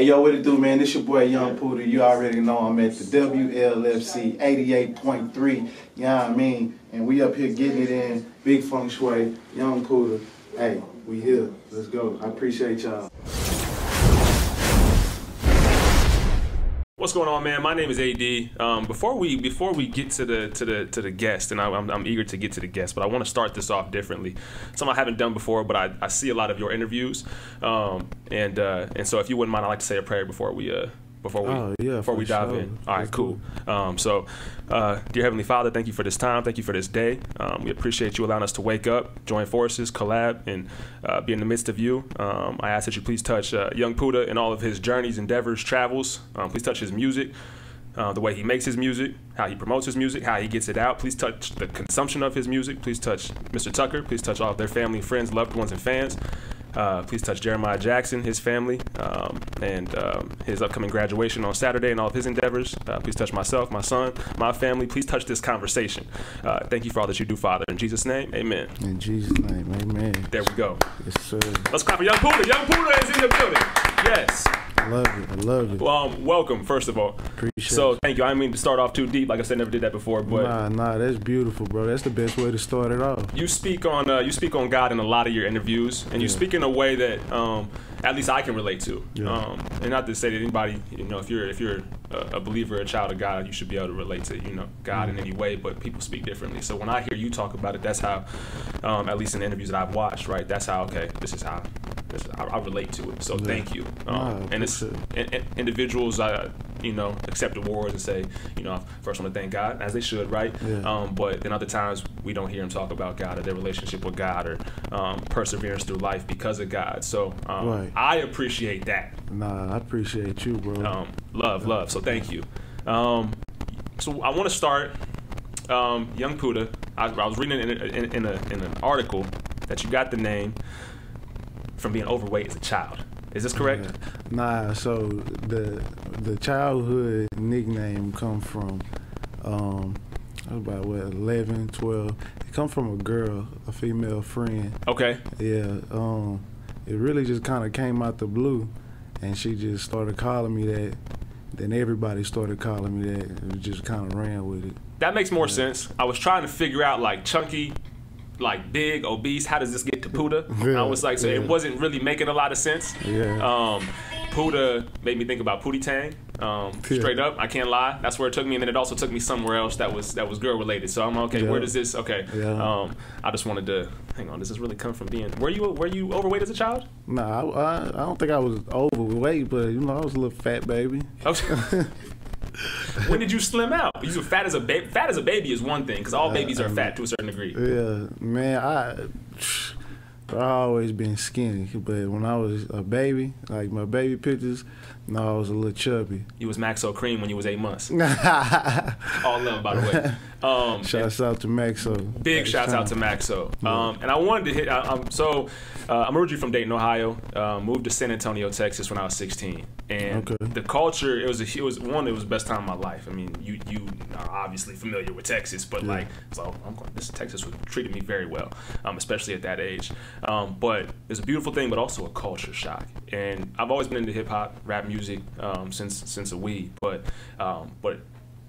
Hey, yo, what it do, man? This your boy, Yung Pooda. You already know I'm at the WLFC 88.3. You know what I mean? And we up here getting it in. Big Feng Shui, Yung Pooda. Hey, we here. Let's go. I appreciate y'all. What's going on, man? My name is AD. Um, before we before we get to the to the to the guest, and I, am I'm eager to get to the guest, but I want to start this off differently. Something I haven't done before, but I, I see a lot of your interviews, um, and uh, and so if you wouldn't mind, I'd like to say a prayer before we uh, before we Oh, yeah, before for we dive sure. in. All right, cool. Um, so, uh, dear Heavenly Father, thank you for this time. Thank you for this day. Um, we appreciate you allowing us to wake up, join forces, collab, and uh, be in the midst of you. Um, I ask that you please touch uh, Yung Pooda in all of his journeys, endeavors, travels. Um, please touch his music. Uh, the way he makes his music, how he promotes his music, how he gets it out. Please touch the consumption of his music. Please touch Mr. Tucker. Please touch all of their family, friends, loved ones, and fans. Uh, please touch Jeremiah Jackson, his family, um, and um, his upcoming graduation on Saturday and all of his endeavors. Uh, please touch myself, my son, my family. Please touch this conversation. Uh, thank you for all that you do, Father. In Jesus' name, amen. In Jesus' name, amen. There we go. Yes, sir. Let's clap for Yung Pooda. Yung Pooda is in the building. Yes. I love it. I love it. Um, welcome, first of all. Appreciate So thank you. I didn't mean to start off too deep. Like I said, never did that before. But Nah, nah, that's beautiful, bro. That's the best way to start it off. you speak on uh, you speak on God in a lot of your interviews, and you Yeah. speak in a way that um, at least I can relate to. Yeah. Um, and not to say that anybody, you know, if you're if you're a, a believer, a child of God, you should be able to relate to you know God in Mm-hmm. any way. But people speak differently. So when I hear you talk about it, that's how, um, at least in the interviews that I've watched, right? That's how okay, this is how. I, I relate to it, so Yeah. thank you. Um, and it's in, in- individuals, uh, you know, accept awards and say, you know, first I want to thank God, as they should, right? Yeah. Um, but then other times we don't hear them talk about God or their relationship with God or um, perseverance through life because of God. So um, Right. I appreciate that. Nah, I appreciate you, bro. Um, love, love. So thank you. Um, so I want to start, um, Yung Pooda. I, I was reading in, in, in, a, in an article that you got the name from being overweight as a child. Is this correct? Yeah. Nah, so the the childhood nickname come from um I was about what 11, 12. It come from a girl, a female friend. Okay. Yeah, um it really just kind of came out the blue and she just started calling me that. Then everybody started calling me that. and we just kind of ran with it. That makes more sense. I was trying to figure out like chunky, like big, obese. How does this get to Pooda? Yeah, I was like, so yeah. it wasn't really making a lot of sense. Yeah. Um, Pooda made me think about Pootie Tang. Um, Yeah. straight up, I can't lie. That's where it took me, and then it also took me somewhere else that was that was girl related. So I'm okay. Yeah. Where does this? Okay. Yeah. Um, I just wanted to hang on. Does this really come from being? Were you were you overweight as a child? Nah, I, I, I don't think I was overweight, but you know, I was a little fat baby. when did you slim out? You were fat as a baby. Fat as a baby is one thing because all babies are fat to a certain degree. Yeah, man, I I always been skinny, but when I was a baby, like my baby pictures, no, I was a little chubby. You was Maxo Kream when you was eight months. All love, by the way. Um, out to Maxo. big shouts out to. Maxo. Um, and I wanted to hit. I, um, so uh, I'm originally from Dayton, Ohio. Uh, moved to San Antonio, Texas when I was 16. And Okay. the culture, it was a, it was one. It was the best time of my life. I mean, you you are obviously familiar with Texas, but like, so I'm going. This Texas was treated me very well, um, especially at that age. Um, but it's a beautiful thing, but also a culture shock. And I've always been into hip hop, rap music um, since since a wee. But um, but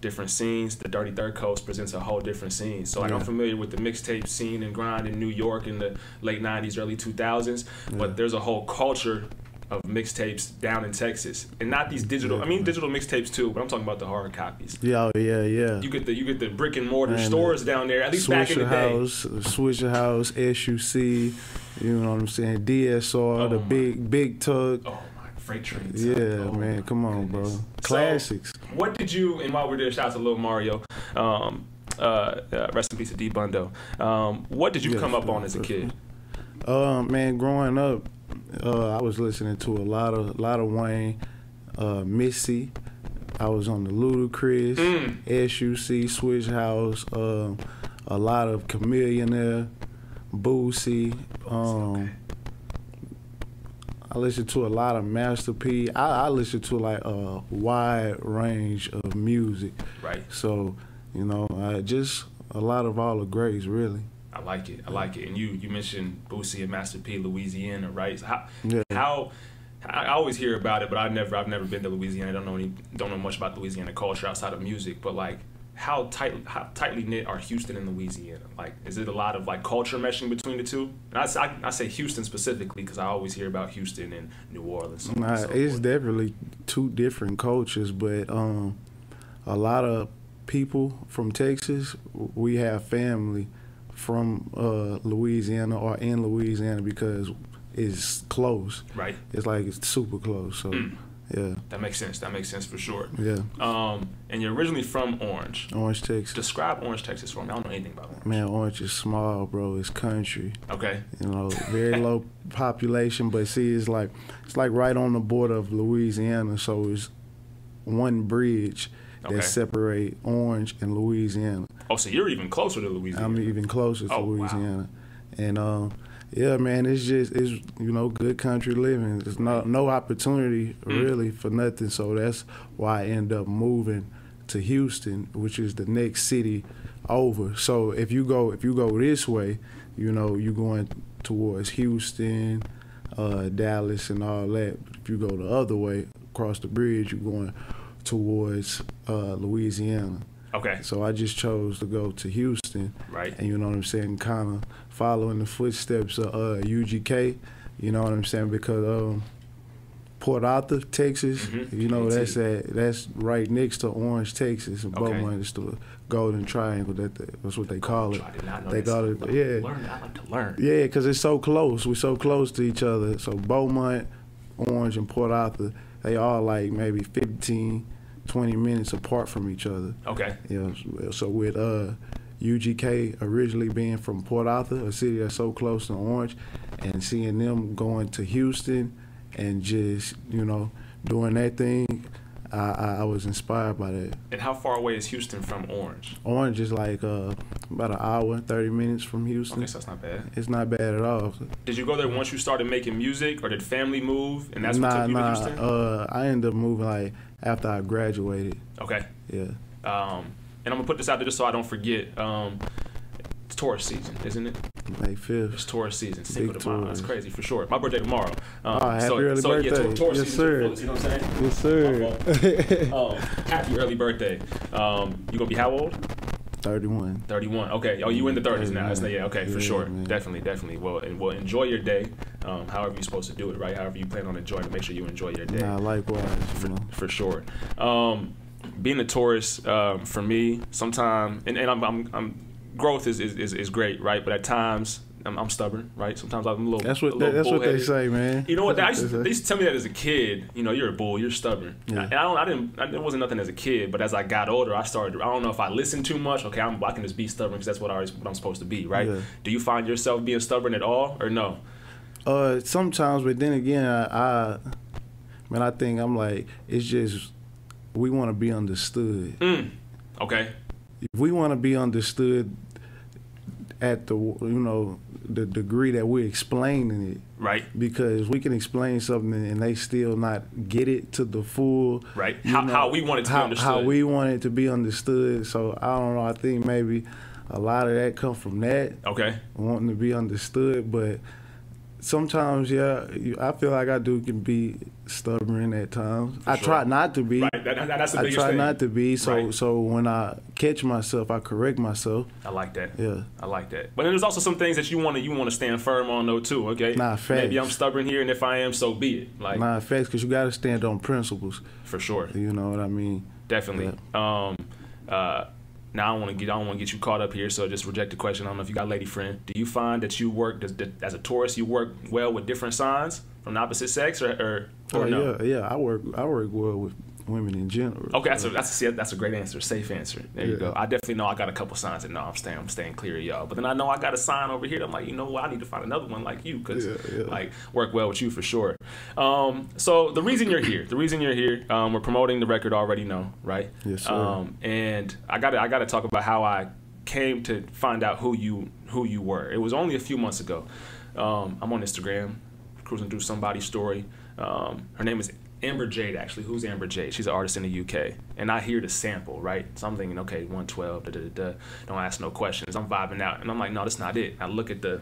different scenes. The Dirty Third Coast presents a whole different scene. So like I'm familiar with the mixtape scene and grind in New York in the late '90s, early 2000s. But there's a whole culture of mixtapes down in Texas, and not these digital. I mean digital mixtapes too, but I'm talking about the hard copies. Yeah, oh, yeah, yeah. You get the you get the brick and mortar Man, stores down there. At least back in the Swisher day. House, Swishahouse, SUC, you know what I'm saying? DSR, oh the my. big big Tuck. Oh my freight trains. Yeah, Oh, man, come on, goodness. bro. Classics. What did you, and while we're there, shout out to Lil Mario, um, uh, uh, rest in peace to D Bundo. Um, what did you Yes, come up on as a kid? Uh, man, growing up, uh, I was listening to a lot of a lot of Wayne, uh, Missy. I was on the Ludacris, Mm. SUC, Swishahouse, um, a lot of Chamillionaire, Boosie. Um, I listen to a lot of Master P. I, I listen to like a wide range of music. Right. So, you know, uh, just a lot of all the greats, really. I like it. I like it. And you you mentioned Boosie and Master P, Louisiana, right? So how Yeah. how I always hear about it, but I've never I've never been to Louisiana. I don't know any don't know much about Louisiana culture outside of music. But like, how tight how tightly knit are Houston and Louisiana? Like, is it a lot of like culture meshing between the two? And I, I, I say Houston specifically because I always hear about Houston and New Orleans. And Nah, so it's forth. definitely two different cultures, but um, a lot of people from Texas, we have family from uh, Louisiana or in Louisiana because it's close. right. It's like it's super close. So Mm. Yeah, That makes sense. That makes sense for sure. yeah. Um, and you're originally from Orange. Orange, Texas. Describe Orange, Texas for me. I don't know anything about Orange. Man, Orange is small, bro. It's country. Okay. You know, very low population, but see, it's like it's like right on the border of Louisiana. So it's one bridge that Okay. separate Orange and Louisiana. Oh, so you're even closer to Louisiana. I'm even closer to Oh, wow. Louisiana, and um, yeah, man, it's just it's you know good country living. There's no no opportunity Mm. really for nothing. So that's why I end up moving to Houston, which is the next city over. So if you go if you go this way, you know you're going towards Houston, uh, Dallas, and all that. If you go the other way across the bridge, you're going towards uh, Louisiana. okay. So I just chose to go to Houston, Right. and you know what I'm saying, kind of following the footsteps of uh, UGK. You know what I'm saying because um, Port Arthur, Texas. Mhm. You know that's at, that's right next to Orange, Texas, and Okay. Beaumont is the Golden Triangle. That that's what they call it. I did not know They call it- yeah. Learn. I like to learn. Yeah, because it's so close. We're so close to each other. So Beaumont, Orange, and Port Arthur, they all like maybe 15, 20 minutes apart from each other. Okay. You know, so with uh, UGK originally being from Port Arthur, a city that's so close to Orange, and seeing them going to Houston and just you know doing that thing, I, I, was inspired by that. And how far away is Houston from Orange? Orange is like uh, about an hour, thirty minutes from Houston. Okay, so that's not bad. It's not bad at all. Did you go there once you started making music, or did family move, and that's what took you nah. to Houston? Uh, I ended up moving like after I graduated. okay. Yeah. Um, and I'm gonna put this out there just so I don't forget. Um, it's Taurus season, isn't it? May fifth. It's Taurus season. Cinco de Mayo. That's crazy for sure. My birthday tomorrow. Um, Oh, happy so, early so, birthday. tour- tourist Yes, sir. fullest, You know what I'm saying? Yes, sir. Um, happy early birthday. Um, you gonna be how old? Thirty-one. 31. Okay. Oh, you in the 30s now. That's, Yeah, yeah. Okay, for sure. man. Definitely, definitely. Well, and well, enjoy your day. Um, however you're supposed to do it, right? However you plan on enjoying it, make sure you enjoy your day. Nah, likewise. You know. for sure. Um, being a Taurus, um, for me, sometimes, and, and I'm, I'm, I'm, growth is, is, is, great, right? But at times, I'm, I'm stubborn, right? Sometimes I'm a little. That's what little that's what they say, man. You know what? I used, they they used to tell me that as a kid. You know, you're a bull. You're stubborn. Yeah. And I don't. I didn't. I, there wasn't nothing as a kid. But as I got older, I started. I don't know if I listened too much. Okay, I'm, I can just be stubborn because that's what I was, what I'm supposed to be, right? Yeah. Do you find yourself being stubborn at all, or no? Uh, sometimes, but then again, I, I man, I think I'm like it's just we want to be understood. Mm. Okay. If we want to be understood at the you know the degree that we're explaining it, Right. because we can explain something and they still not get it to the full Right. How, know, how we want it to how, be understood. how we want it to be understood. So I don't know. I think maybe a lot of that come from that okay. wanting to be understood, but sometimes, yeah, you, I feel like I do can be stubborn at times. I sure. try not to be. Right. That, that- that's the I biggest try thing. not to be. So Right. so when I catch myself, I correct myself. I like that. Yeah. I like that. But then there's also some things that you want to you want to stand firm on though too. Okay. Nah, Maybe. I'm stubborn here, and if I am, so be it. Like Nah, facts, because you got to stand on principles. for sure. You know what I mean? Definitely. Um, uh, now I don't want to get I don't want to get you caught up here, so just reject the question. I don't know if you got a lady friend. Do you find that you work does, that- as a Taurus? You work well with different signs from the opposite sex, or or, or Oh no? yeah, yeah. I work I work well with women in general. Okay, that's a that's a, that's a great answer, safe answer. There you go. I definitely know I got a couple signs that no, I'm staying I'm staying clear of y'all. But then I know I got a sign over here. I'm like, you know what? I need to find another one like you because Yeah, yeah. like work well with you for sure. Um, so the reason you're here, the reason you're here, um, we're promoting the record. Already know, right? Yes, sir. Um, and I got I got to talk about how I came to find out who you who you were. It was only a few months ago. Um, I'm on Instagram, cruising through somebody's story. Um, her name is Amber Jade, actually. Who's Amber Jade? She's an artist in the UK. And I hear the sample, right? So I'm thinking, okay, 112, da da da da. Don't ask no questions. I'm vibing out. And I'm like, no, that's not it. I look at the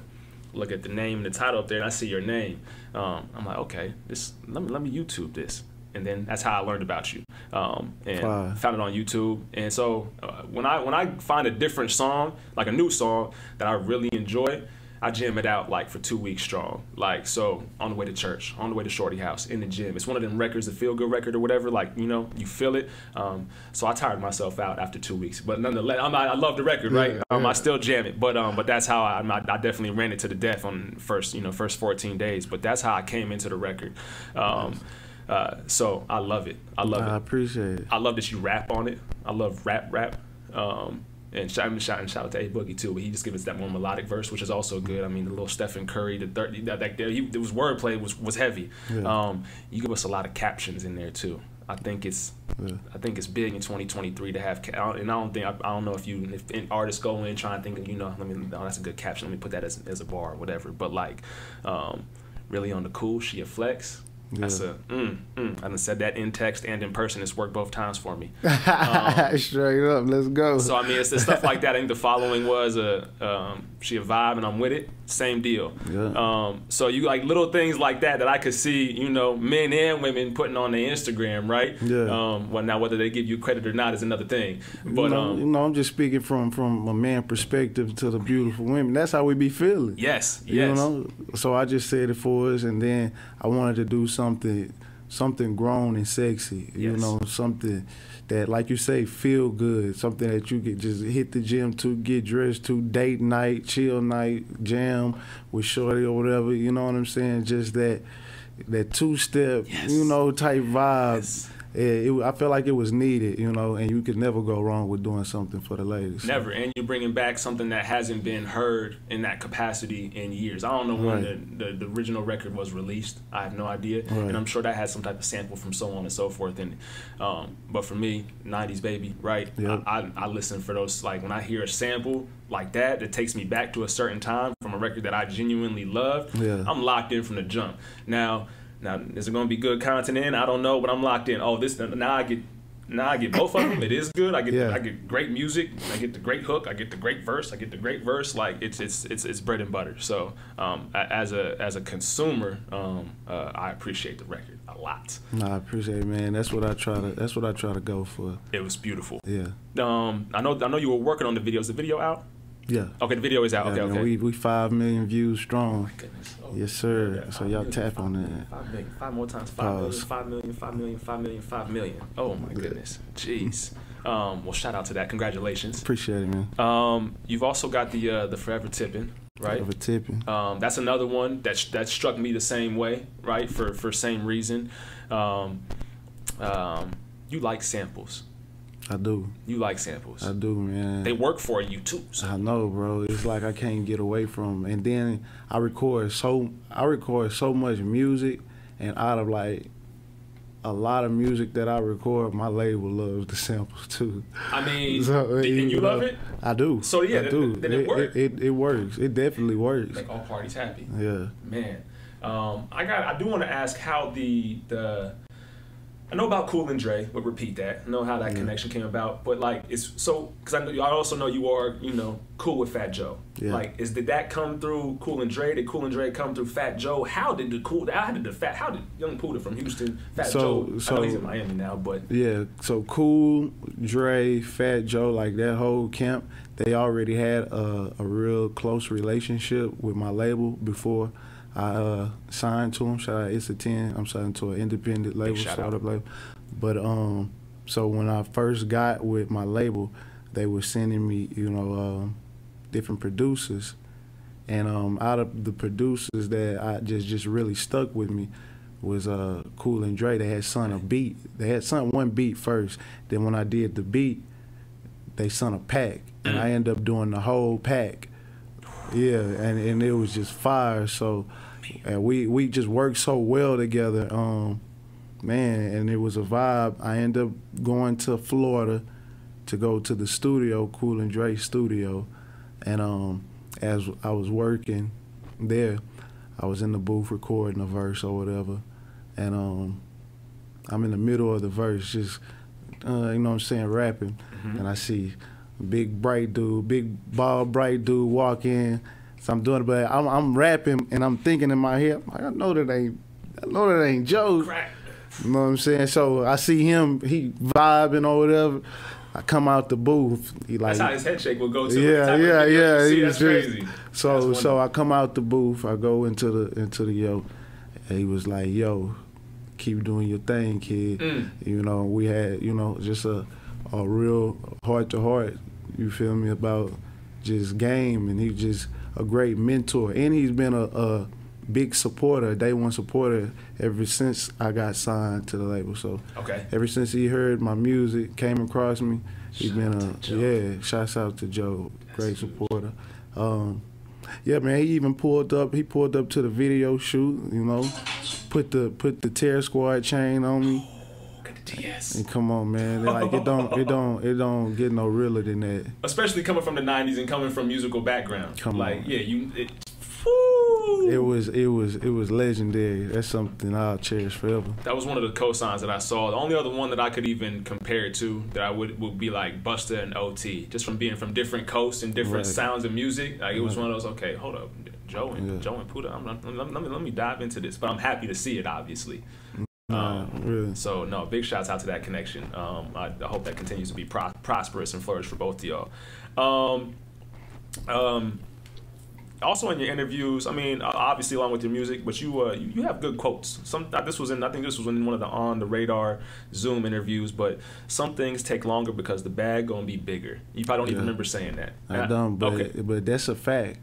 look at the name and the title up there, and I see your name. Um, I'm like, okay, this let me let me YouTube this, and then that's how I learned about you, um, and Wow. found it on YouTube. And so uh, when I when I find a different song, like a new song that I really enjoy. I jam it out like for two weeks strong. Like so, on the way to church, on the way to Shorty House, in the gym. It's one of them records, a feel good record or whatever. Like you know, you feel it. Um, so I tired myself out after two weeks. But nonetheless, I'm, I love the record, right? Yeah, Um, yeah. I still jam it. But um, but that's how I, I, definitely ran it to the death on first you know first 14 days. But that's how I came into the record. Um, uh, so I love it. I love I it. I appreciate it. I love that you rap on it. I love rap, rap. Um, and shout, and shout, and shout out to A Boogie too. But he just gives us that more melodic verse, which is also good. I mean, the little Stephen Curry, the third, that, that there, he, it was wordplay was was heavy. Yeah. Um, you give us a lot of captions in there too. I think it's Yeah. I think it's big in 2023 to have, and I don't think I, I don't know if you if an artists go in trying to think, of you know, let me, oh, that's a good caption. Let me put that as, as a bar or whatever. But like, um, really on the cool, she a flex. That's Yeah. a mm, mm. I done said that in text and in person. It's worked both times for me. Straight up, let's go. So I mean, it's the stuff like that. I think the following was a um, she a vibe and I'm with it. Same deal. Yeah. Um, so you like little things like that that I could see, you know, men and women putting on their Instagram, right? Yeah. Um, well, now whether they give you credit or not is another thing. But you, know, um, you know, I'm just speaking from from a man perspective to the beautiful women. That's how we be feeling. yes, You yes, know, so I just said it for us, and then I wanted to do something, something something grown and sexy. You know, something that, like you say, feel good. Something that you could just hit the gym to, get dressed to, date night, chill night, jam with shorty or whatever. You know what I'm saying? Just that, that two step, Yes. you know, type vibe. Yes. It, it, I felt like it was needed, you know, and you could never go wrong with doing something for the ladies. Never, and you're bringing back something that hasn't been heard in that capacity in years. I don't know when Right. the, the, the original record was released. I have no idea, Right. and I'm sure that had some type of sample from so on and so forth. And um, but for me, '90s baby, right? Yep. I, I, I listen for those. Like when I hear a sample like that, that takes me back to a certain time from a record that I genuinely loved. Yeah. I'm locked in from the jump. Now, now is it going to be good content in? I don't know, but I'm locked in. Oh, this now I get. Now I get both of them. It is good. I get Yeah. I get great music. I get the great hook. I get the great verse. I get the great verse. Like it's it's it's, it's bread and butter. So um, as a as a consumer, um, uh, I appreciate the record a lot. Nah, I appreciate it, man. That's what I try to. That's what I try to go for. It was beautiful. Yeah, Um, I know I know you were working on the videos. The video out? Yeah. Okay, the video is out. Yeah, Okay, man, okay. We we five million views strong. Goodness. Oh, Yes, sir. yeah, So y'all million, tap five on million, that. Five million, five more times. Five million, Pause. five million, five million, five million, five million. Oh my Good. goodness. Jeez. Um, well, shout out to that. Congratulations. Appreciate it, man. Um, you've also got the uh, the Forever Tipping, right? For tipping. Um, that's another one that that struck me the same way, right? For for same reason. Um, um, you like samples. I do. You like samples. I do, man. They work for you too. So. I know, bro. It's like I can't get away from. 'em. And then I record so I record so much music, and out of like a lot of music that I record, my label loves the samples too. I mean, So, and you know, love it. I do. So, yeah, I th- do. then it worked. It, it, it works. It definitely works. Make all parties happy. Yeah. Man, um, I got. I do want to ask how the the. I know about Cool and Dre, but repeat that. I know how that Yeah. connection came about, but like it's so because I know I also know you are you know cool with Fat Joe. Yeah. Like, is did that come through Cool and Dre? Did Cool and Dre come through Fat Joe? How did the Cool? How did the Fat? How did Yung Pooda from Houston, Fat So- Joe? I so- know he's in Miami now, but Yeah, so Cool, Dre, Fat Joe, like that whole camp, they already had a, a real close relationship with my label before I uh, signed to them. Shout out It's a 10. I'm signed to an independent label, shout startup out. label. But um, so when I first got with my label, they were sending me, you know, um, different producers. And um, out of the producers that I just just really stuck with me was uh, Cool and Dre. They had sung a beat. They had sung one beat first. Then when I did the beat, they sung a pack, and I ended up doing the whole pack. Yeah, and, and it was just fire. So, and we we just worked so well together. Um, man, and it was a vibe. I ended up going to Florida to go to the studio, Cool and Dre studio, and um, as I was working there, I was in the booth recording a verse or whatever, and um, I'm in the middle of the verse, just uh, you know what I'm saying, rapping, Mhm. and I see a big bright dude, big bald bright dude walk in. So I'm doing it, but I'm, I'm rapping and I'm thinking in my head, like, I know that ain't, I know that ain't Joe. Crack. You know what I'm saying? So I see him, he vibing or whatever. I come out the booth. He like, That's how his head shake will go to. yeah, yeah, yeah. See, that's just- crazy. So That's so. I come out the booth. I go into the into the yo. And he was like, "Yo, keep doing your thing, kid." Mm. You know, we had you know just a a real heart to heart. You feel me about just game, and he just a great mentor, and he's been a, a big supporter, day one supporter ever since I got signed to the label. So Okay. ever since he heard my music, came across me, he's been a yeah. Shouts out to Joe, That's great huge. supporter. Um, yeah, man, he even pulled up. He pulled up to the video shoot. You know, put the put the Terror Squad chain on me. Look at the TS. And come on, man, They're like it don't it don't it don't get no realer than that. Especially coming from the '90s and coming from musical background. Come like, on. yeah, you. It. It was it was it was legendary. That's something I'll cherish forever. That was one of the cosigns that I saw. The only other one that I could even compare it to that I would would be like Busta and OT, just from being from different coasts and different Right. sounds of music. Like it was Right. one of those. Okay, hold up, Joe and Yeah. Joe and Pooda. I'm, let, let me let me dive into this, but I'm happy to see it. Obviously. Nah, Um, really. So no, big shouts out to that connection. Um, I, I hope that continues to be pro- prosperous and flourish for both of y'all. Um, um, also in your interviews, I mean, obviously along with your music, but you uh, you, have good quotes. Some uh, this was in I think this was in one of the on the radar Zoom interviews, but some things take longer because the bag gonna be bigger. You probably don't even remember saying that. I don't, but okay, but that's a fact.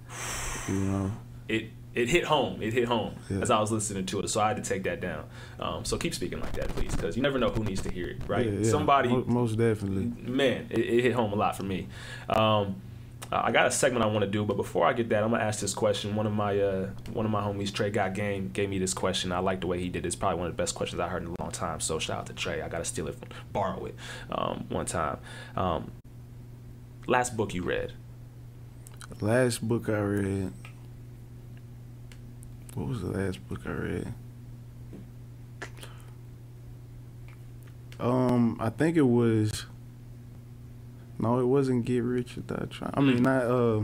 You know. it it hit home. It hit home Yeah. as I was listening to it, so I had to take that down. Um, so keep speaking like that, please, because you never know who needs to hear it, right? Yeah, yeah. Somebody most definitely. man, it, it hit home a lot for me. Um, I got a segment I want to do, but before I get that, I'm gonna ask this question. One of my uh, one of my homies, Trey Got Game, gave me this question. I like the way he did. it. It's probably one of the best questions I heard in a long time. So shout out to Trey. I gotta steal it, from, borrow it um, one time. Um, last book you read? Last book I read. What was the last book I read? Um, I think it was. No, it wasn't Get Rich or Die Trying. I mean, Mm. not uh,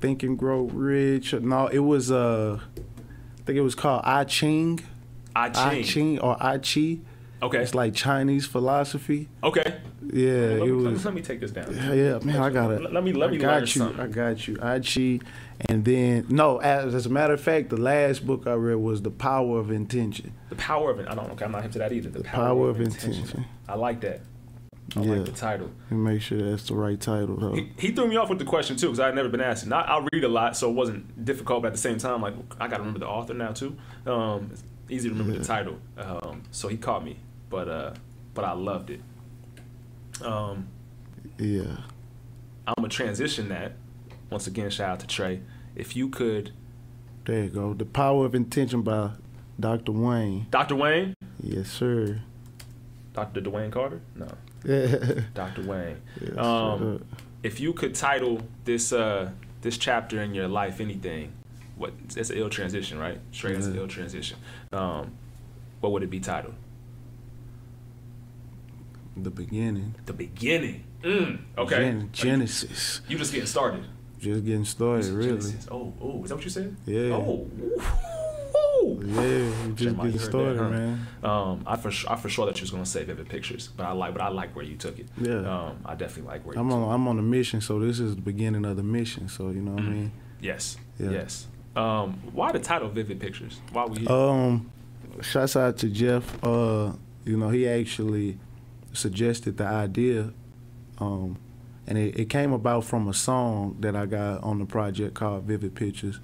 Think and Grow Rich. No, it was uh, I think it was called I Ching. I I Ching. Ching or I Chi. Okay. It's like Chinese philosophy. Okay. Yeah, let, me, was. let me take this down. Yeah, yeah, man, I got it. Let, me let me I got you. something. I got you. I cheat, and then no. As, as a matter of fact, the last book I read was The Power of Intention. The power of it. I don't. Okay, I'm not hip to that either. The, Power of Intention. I like that. I Yeah. like the title. Me make sure that's the right title though. He, he threw me off with the question too because I had never been asked. And I, I read a lot, so it wasn't difficult. But at the same time, like I got to remember the author now too. Um, it's easy to remember the title. Um, so he caught me, but uh, but I loved it. Um, Yeah. I'm gonna transition that. Once again, shout out to Trey. If you could, There you go. The Power of Intention by Dr. Wayne. Dr. Wayne, Yes, sir. Dr. Dwayne Carter, no, yes, Dr. Wayne. straight Um. If you could title this uh this chapter in your life anything, what it's an ill transition, right? Straight as an ill transition. Um, what would it be titled? The beginning. The beginning. Mm, okay. Gen- Genesis. You just getting started. Just getting started, really. Genesis. Oh, oh, is that what you said? Yeah. Oh. Ooh. Yeah, just getting started, that, man. Um, I for su- I for sure that you was gonna say vivid pictures, but I like but I like where you took it. Yeah. Um, I definitely like where I'm took on I'm on a mission, so this is the beginning of the mission. So you know what I Mm. mean. Yes. Yeah. Yes. Um, why the title Vivid Pictures? Why we? Um, shouts out to Jeff. Uh, you know, he actually suggested the idea, um, and it, it came about from a song that I got on the project called Vivid Pictures,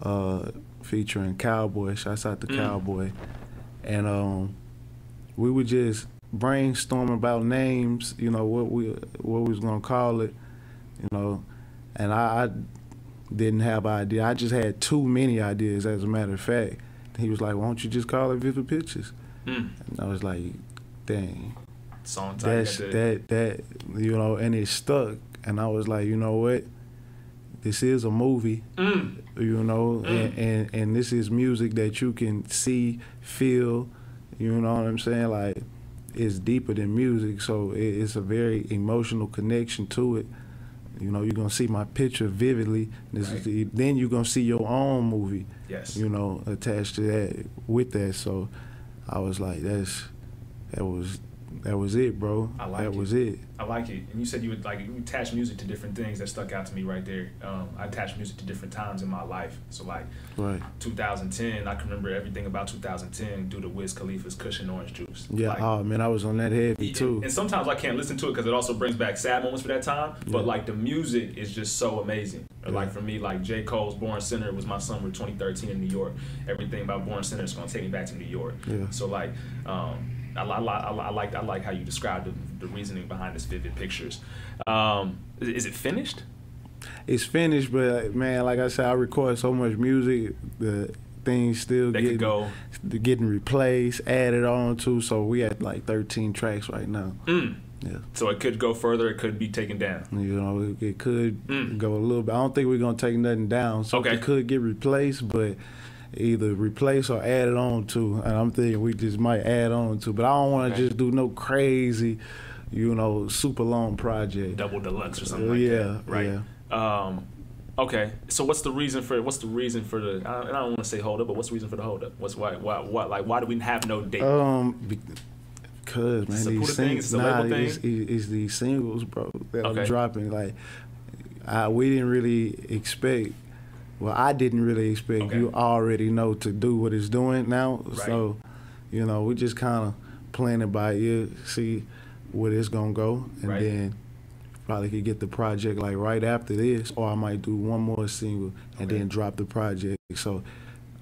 uh, featuring Cowboy. Shouts out to Mm. Cowboy, and um, we were just brainstorming about names. You know what we what we was gonna call it. You know, and I, I didn't have an idea. I just had too many ideas, as a matter of fact. He was like, "Why don't you just call it Vivid Pictures?" Mm. And I was like, "Dang, Song got the- that that you know," and it stuck. And I was like, "You know what? This is a movie, Mm. you know, Mm. and, and and this is music that you can see, feel. You know what I'm saying? Like, it's deeper than music, so it, it's a very emotional connection to it. You know, you're gonna see my picture vividly. This is the- then you're gonna see your own movie. Yes. You know, attached to that with that. So I was like, that's that was that was it, bro. I like that it. was it. I like it. And you said you would like you attach music to different things that stuck out to me right there. Um, I attach music to different times in my life. So like Right. 2010, I can remember everything about 2010 due to Wiz Khalifa's Kush & Orange Juice. Yeah. Like, oh man, I was on that heavy too. And sometimes I can't listen to it because it also brings back sad moments for that time. But like the music is just so amazing. Or, Like for me, like J. Cole's Born Sinner was my summer 2013 in New York. Everything about Born Sinner is gonna take me back to New York. Yeah. So like, um, I, I, I, I like I like how you described the, the reasoning behind this vivid pictures. Um, is, is it finished? It's finished, but man, like I said, I record so much music. The things still They getting go. getting replaced, added on to. So we at like 13 tracks right now. Mm. Yeah. So it could go further. It could be taken down. You know, it, it could Mm. go a little bit. I don't think we're gonna take nothing down. Something Okay. could get replaced, but either replace or added on to. And I'm thinking we just might add on to. But I don't want to Okay. just do no crazy, you know, super long project. Double deluxe or something like yeah, that. Right. yeah. Um, okay. So what's the reason for what's the reason for the? I don't, I don't want to say hold up, but what's the reason for the hold up? What's why why what like why do we have no date? Um, be- because man, these singles, nah, it's, it's these singles, bro, that Okay. are dropping. Like, I, we didn't really expect. Well, I didn't really expect. Okay. You already know to do what it's doing now, Right. so you know we just kind of playing it by ear, see where it's gonna go, and Right. then probably could get the project like right after this, or I might do one more single and Okay. then drop the project. So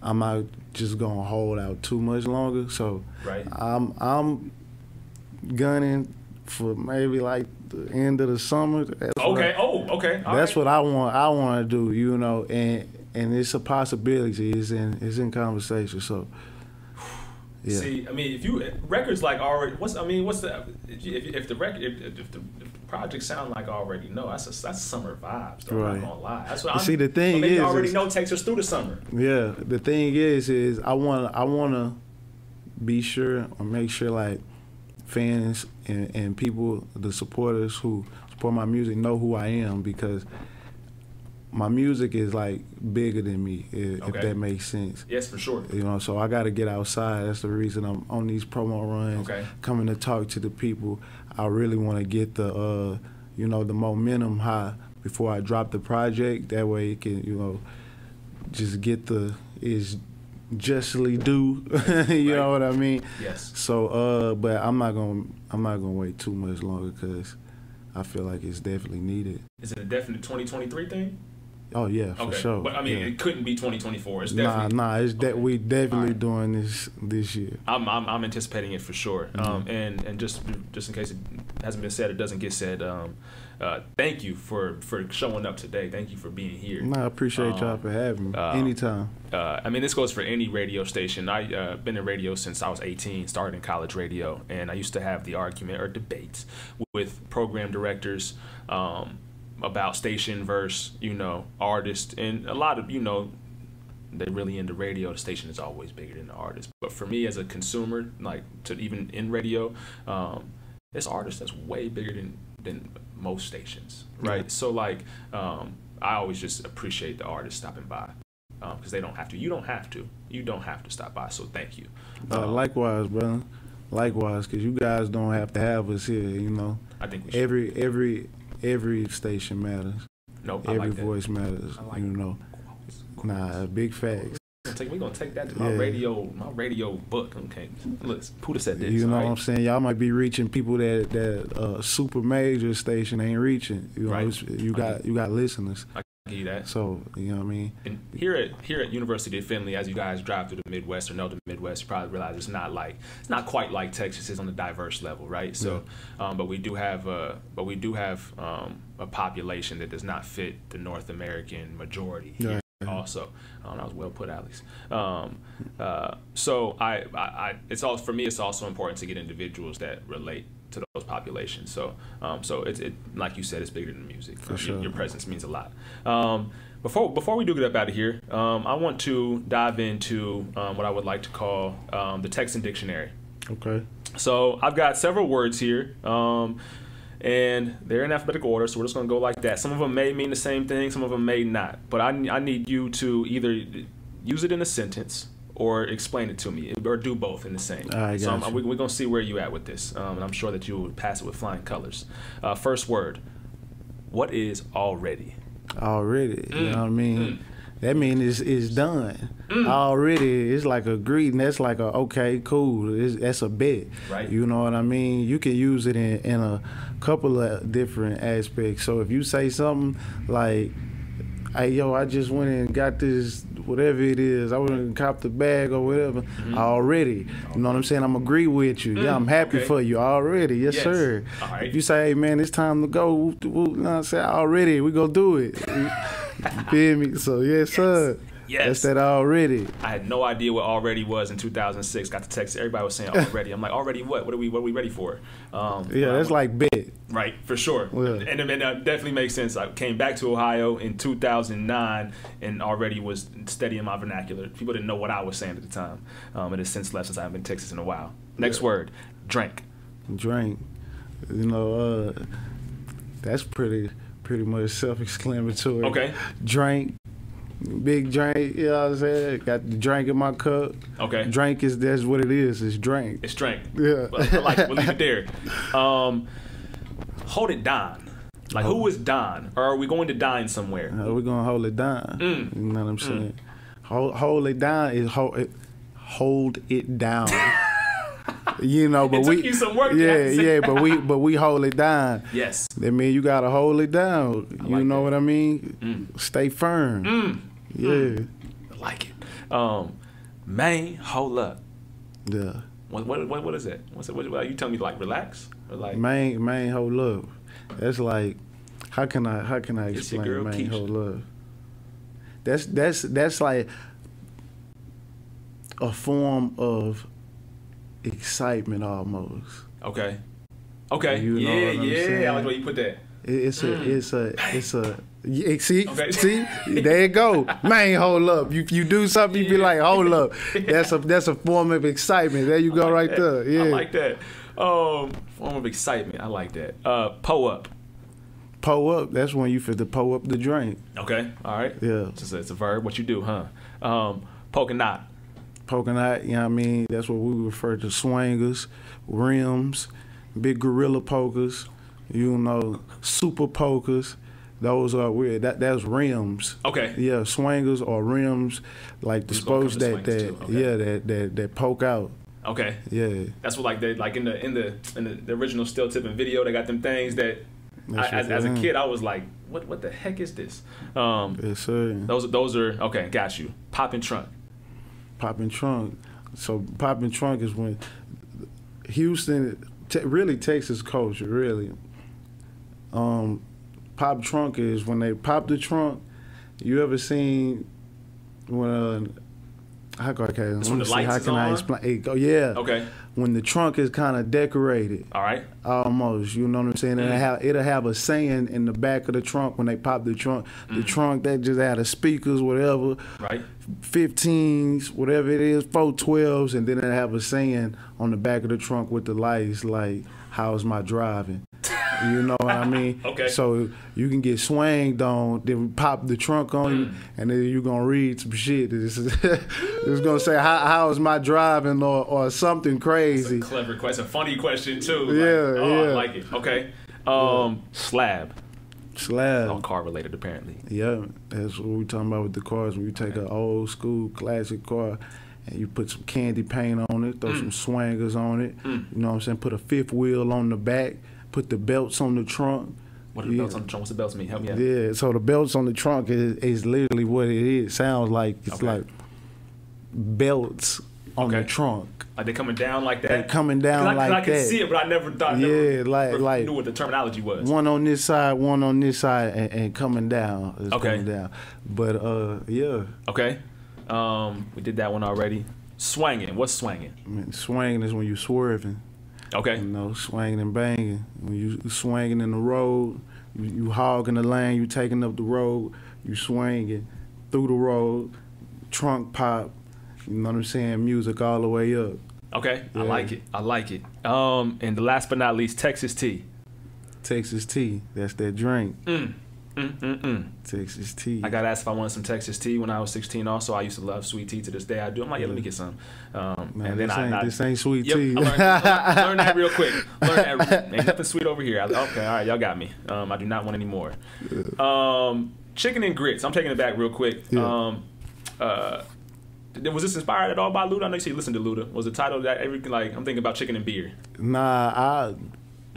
I'm not just gonna hold out too much longer. So right. I'm I'm gunning for maybe like the end of the summer. That's Okay. I- Oh. Okay. All that's right. what I want. I want to do. You know, and and it's a possibility. It's in it's in conversation. So yeah, See, I mean, if you records like already, what's I mean, what's the if, if the record if, if, the, project sound like I already know, that's a, that's summer vibes. Though, I'm Right. not gonna lie. That's what I'm, see, the thing maybe is- already is- know takes us through the summer. yeah. The thing is, is I want I want to be sure or make sure like fans and, and people, the supporters who support my music, know who I am because my music is like bigger than me. If, if that makes sense. Yes, for sure. You know, so I got to get outside. That's the reason I'm on these promo runs, Okay. coming to talk to the people. I really want to get the, uh, you know, the momentum high before I drop the project. That way, it can, you know, just get the is justly due. you know what I mean? Yes. So, uh, but I'm not gonna, I'm not gonna wait too much longer because I feel like it's definitely needed. Is it a definite 2023 thing? Oh yeah, for okay. sure. But I mean, yeah. it couldn't be 2024. It's Nah, definitely. nah, it's that Okay. we definitely Alright. doing this this year. I'm, I'm, I'm anticipating it for sure. Mm-hmm. Um, and and just just in case it hasn't been said, it doesn't get said. Um, uh, thank you for for showing up today. Thank you for being here. No, I appreciate y'all Um, for having me. uh, Anytime. uh, I mean, this goes for any radio station. I uh, been in radio since I was 18, started in college radio, and I used to have the argument or debate with program directors um, about station versus you know artist, and a lot of you know they really into radio. The station is always bigger than the artist. But for me as a consumer, like to even in radio, um, this artist that's way bigger than than most stations, right? Yeah. So like, um, I always just appreciate the artist stopping by because they don't have to. You don't have to. You don't have to stop by. So thank you. Uh, Um, likewise, brother. Likewise, because you guys don't have to have us here. You know, I think we should. every every every station matters. nope, I Every like that. voice matters. Like you know, nah, big facts. We're gonna take, we gonna take that to my Yeah. radio, my radio book. Okay, look, Pooda said this. You know all what I'm saying? Y'all might be reaching people that that uh, super major station ain't reaching. You know, Right. you got you got listeners. I give you that. So you know what I mean? And here at here at University of Findlay, as you guys drive through the Midwest or know the Midwest, you probably realize it's not like it's not quite like Texas is on a diverse level, right? So, um, but we do have uh, but we do have um, a population that does not fit the North American majority here. Yeah. Also, um, that was well put, Alex. Um, uh, so I, I, I, it's all for me. It's also important to get individuals that relate to those populations. So, um, so it's it, like you said, it's bigger than music. For Your- sure. your presence means a lot. Um, before before we do get up out of here, um, I want to dive into um, what I would like to call um, the Texan dictionary. Okay. So I've got several words here, um, and they're in alphabetical order, so we're just gonna go like that. Some of them may mean the same thing, some of them may not. But I, I need you to either use it in a sentence or explain it to me, or do both in the same. I so I'm- we, we're gonna see where you at with this, um, and I'm sure that you will pass it with flying colors. Uh, first word. What is already? already. You know what I Mm. mean? That means it's, it's done already. It's like a greeting. That's like a okay, cool. It's, that's a bet. Right. You know what I mean? You can use it in, in a couple of different aspects. So if you say something like, "Hey, yo, I just went and got this." Whatever it is, I went and cop the bag or whatever mm-hmm. already. You know what I'm saying? I'm agree with you. Yeah, I'm mm, happy okay. for you already. Yes, Yes. sir. Right. If you say, hey man, it's time to go, whoop, whoop, you know what I'm saying? Already, we gonna do it. You feel me? So yes, sir. Yes. That's that already. I had no idea what already was in 2006. Got the text. Everybody was saying already. I'm like, already what? What are we? What are we ready for? Um, Yeah, that's like bet. right for sure. Yeah. And, and that definitely makes sense. I came back to Ohio in 2009 and already was steady in my vernacular. People didn't know what I was saying at the time. Um, it has since left since I haven't been in Texas in a while. Next Yeah. word, drink. Drink. You know, uh, that's pretty pretty much self-exclamatory. Okay. Drink. Big drink, you know what I'm saying? Got the drink in my cup. Okay. Drink is that's what it is. It's drink. It's drink. Yeah. I like it. We'll leave it there. Um, hold it down. Like who is Don? Or are we going to dine somewhere? Uh, we're gonna hold it down. Mm. You know what I'm saying? Hold, hold it down is hold it, hold it down. you know, but It we took you some work yeah have to say yeah, but we but we hold it down. Yes. That mean you gotta hold it down. you know that. what I mean? Mm. Stay firm. Mm. Yeah, I like it. Um, man, hold up. yeah. What what what, what is it? What's it? What, what, you telling me like relax or like? Man, man, hold up. That's like, how can I how can I explain girl, Keisha. hold up? That's that's that's like a form of excitement almost. Okay. Okay. You know yeah, what I'm yeah. I saying? like the way you put that. It's a Mm. it's a it's a yeah, see Okay. see there you go man hold up you you do something you be like hold up that's a that's a form of excitement there you go like right that. there yeah I like that. Um, form of excitement. I like that. Uh, po up. Po up that's when you fit to po up the drink Okay. All right. yeah It's a, it's a verb. What you do, huh? Um, poking knot. poking out, you know what I mean? That's what we refer to swangers, rims, big gorilla pokers, you know, super pokers. Those are weird. That that's rims. Okay. Yeah, swangers or rims, like the These gonna come spokes that that okay. yeah that, that that poke out. Okay. Yeah, That's what like they like in the in the in the, the original Still Tippin' video. They got them things that. I, as, as a kid, I was like, "What? What the heck is this?" Um, yes sir. those those are okay. Got you. Popping trunk. Popping trunk. So popping trunk is when Houston, really Texas culture, really. Um, pop trunk is when they pop the trunk. You ever seen when? Uh, how? Okay, when the see, lights how can I explain? Hey, oh yeah, Okay. when the trunk is kind of decorated, All right. almost. You know what I'm saying? Mm. It'll have it'll have a saying in the back of the trunk when they pop the trunk. The Mm. trunk that just had the speakers, whatever. Right. 15s, whatever it is, 412s, and then they have a saying on the back of the trunk with the lights like, How's my driving? You know what I mean? Okay. So you can get swanged on, then pop the trunk on you, and then you're gonna read some shit. It's, it's gonna say, How, How's my driving? or, or something crazy. clever question. A funny question too. Like, Yeah, oh, I like it. Okay. Um, slab. Slab. All car related apparently. Yeah, that's what we talking about with the cars. When you take an old school classic car and you put some candy paint on it, throw Mm. some swangers on it. Mm. You know what I'm saying? Put a fifth wheel on the back. Put the belts on the trunk. What are the Yeah. belts on the trunk? What's the belts mean? Help me out. Yeah, so the belts on the trunk is, is literally what it is. Sounds like it's Okay. like belts on the trunk. Are they coming down like that? They coming down I, like I could that. see it, but I never thought. Yeah, never like- like- knew what the terminology was. One on this side, one on this side, and, and coming down. It's Okay. coming down. But uh, yeah, Okay. Um, we did that one already. Swanging. What's swanging? I mean, swinging is when you swerving. Okay. You know, swinging and banging. When you swinging in the road, you, you hogging the lane, you taking up the road, you swinging through the road, trunk pop. You know what I'm saying? Music all the way up. Okay. I like it. I like it. Um, and the last but not least, Texas tea. Texas tea. That's that drink. Mm. Mm, mm, mm. Texas tea. I got asked if I wanted some Texas tea when I was 16. Also, I used to love sweet tea. To this day, I do. I'm like, yeah, let me get some. Um, Man, and then this, I, ain't, I this ain't sweet Yep, tea. I learned, learned, learned that real quick. Learned that. Ain't nothing sweet over here. I, okay, all right, y'all got me. Um, I do not want any more. Um, chicken and grits. I'm taking it back real quick. Yeah. Um, uh, was this inspired at all by Luda? I know you say you listened to Luda. Was the title that everything like I'm thinking about chicken and beer? nah, I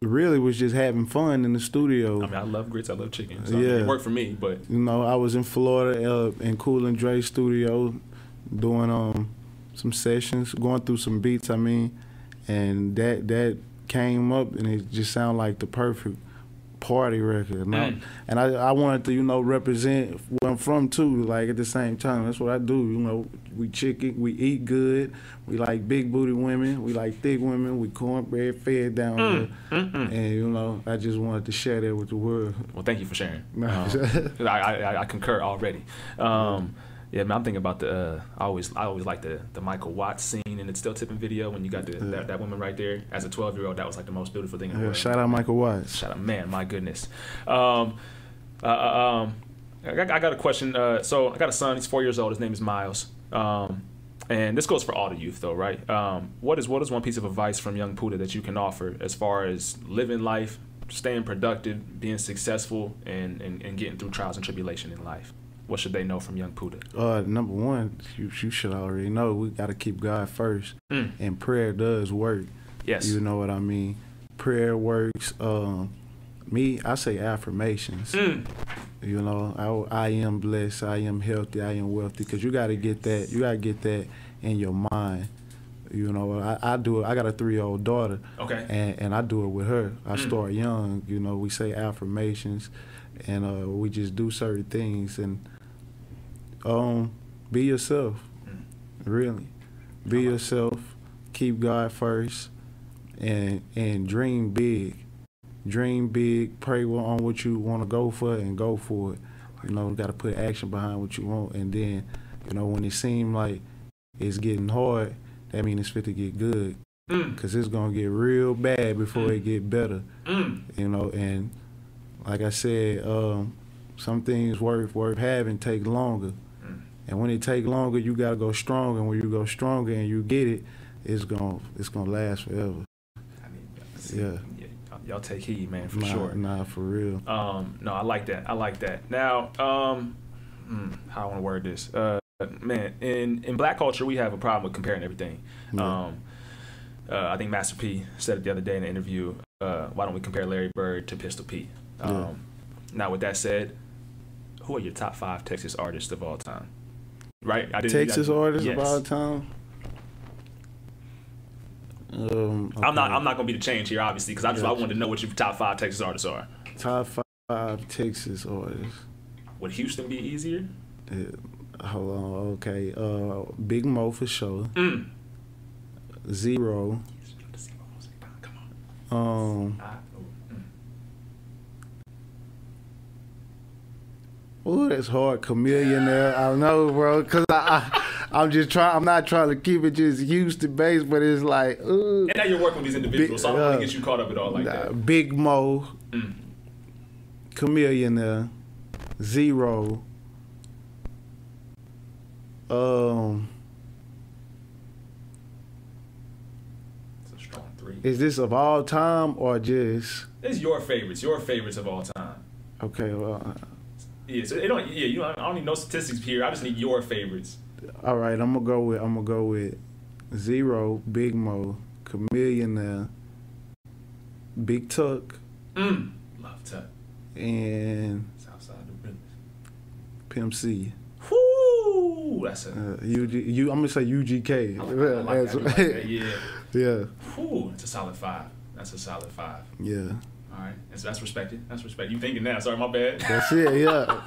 really was just having fun in the studio. I mean, I love grits. I love chicken. So I mean, Yeah. it worked for me. But You know, I was in Florida uh, in Cool and Dre studio doing um some sessions, going through some beats. I mean, and that that came up, and it just sounded like the perfect party record. And, I, Mm. and I I wanted to you know represent where I'm from too. Like at the same time, that's what I do. You know, we chicken, we eat good, we like big booty women, we like thick women, we cornbread fed down Mm. there, Mm-mm. and you know, I just wanted to share that with the world. well, thank you for sharing. Um, I, I, I concur already. Um, yeah, man, I'm thinking about the. Uh, I always, I always like the the Michael Watts scene in the Still Tippin' video when you got the, that, that woman right there. As a 12 year old, that was like the most beautiful thing in the Yeah, world. shout out Michael Watts. Shout out, man, my goodness. Um, uh, uh, um, I, got, I got a question. Uh, so I got a son. He's four years old. His name is Miles. Um, and this goes for all the youth, though, right? Um, what is what is one piece of advice from Yung Pooda that you can offer as far as living life, staying productive, being successful, and, and, and getting through trials and tribulation in life? What should they know from Yung Pooda? Uh, number one, you, you should already know we got to keep God first, Mm. and prayer does work. Yes. You know what I mean? Prayer works. Um, me, I say affirmations. Mm. You know, I, I am blessed. I am healthy. I am wealthy. Because you got to get that. You got to get that in your mind. You know, I, I do it. I got a three year old daughter, Okay. and, and I do it with her. I Mm. start young. You know, we say affirmations, and uh, we just do certain things. And um, be yourself. Mm. Really, be yourself. Keep God first, and and dream big. Dream big. Pray on what you want to go for, and go for it. You know, got to put action behind what you want, and then, you know, when it seems like it's getting hard, that means it's fit to get good. Mm. Cause it's gonna get real bad before it get better, Mm. you know. And like I said, um, some things worth worth having take longer, Mm. And when it take longer, you gotta go stronger. And when you go stronger and you get it, it's gonna it's gonna last forever. I mean, Yeah. yeah, y'all take heed, man, for nah, sure. nah, for real. Um, no, I like that. I like that. Now, um, hmm, how I want to word this? Uh, man, in in black culture, we have a problem with comparing everything. Yeah. Um, uh, I think Master P said it the other day in an interview. Uh, why don't we compare Larry Bird to Pistol Pete? Um, Yeah. Now, with that said, who are your top five Texas artists of all time? Right? I Texas I- artists yes. of all time. Um, I'm not. I'm not gonna be the change here, obviously, because I just I wanted to know what your top five Texas artists are. top five Texas artists. Would Houston be easier? Uh, hold on, okay. Uh, Big Moe for sure. Mm. Z-Ro. Come on. Um, I, mm. oh, that's hard. Chamillionaire. I don't know, bro. Cause I, I, I'm just trying. I'm not trying to keep it just Houston based, but it's like, ooh, And now you're working with these individuals, so I don't want uh, to get you caught up at all like nah, that. Big Moe, Mm. Chameleon there, Z-Ro. Um, It's a strong three. is this of all time or just It's your favorites, your favorites of all time. okay? Well, Yeah, so it don't. Yeah, you don't, I don't need no statistics here. I just need your favorites. all right. I'm gonna go with. I'm gonna go with Z-Ro, Big Moe, Chameleon there, Big Tuck, Mm. Love Tuck. and Southside the business. Pimp C. Whoo, that's a. Uh, UG, U, I'm gonna say UGK. Like, I like that, like. Yeah. yeah, Whoo, it's a solid five. That's a solid five. yeah. All right, that's, that's respected. That's respected. You thinking that? Sorry, my bad. That's it. Yeah,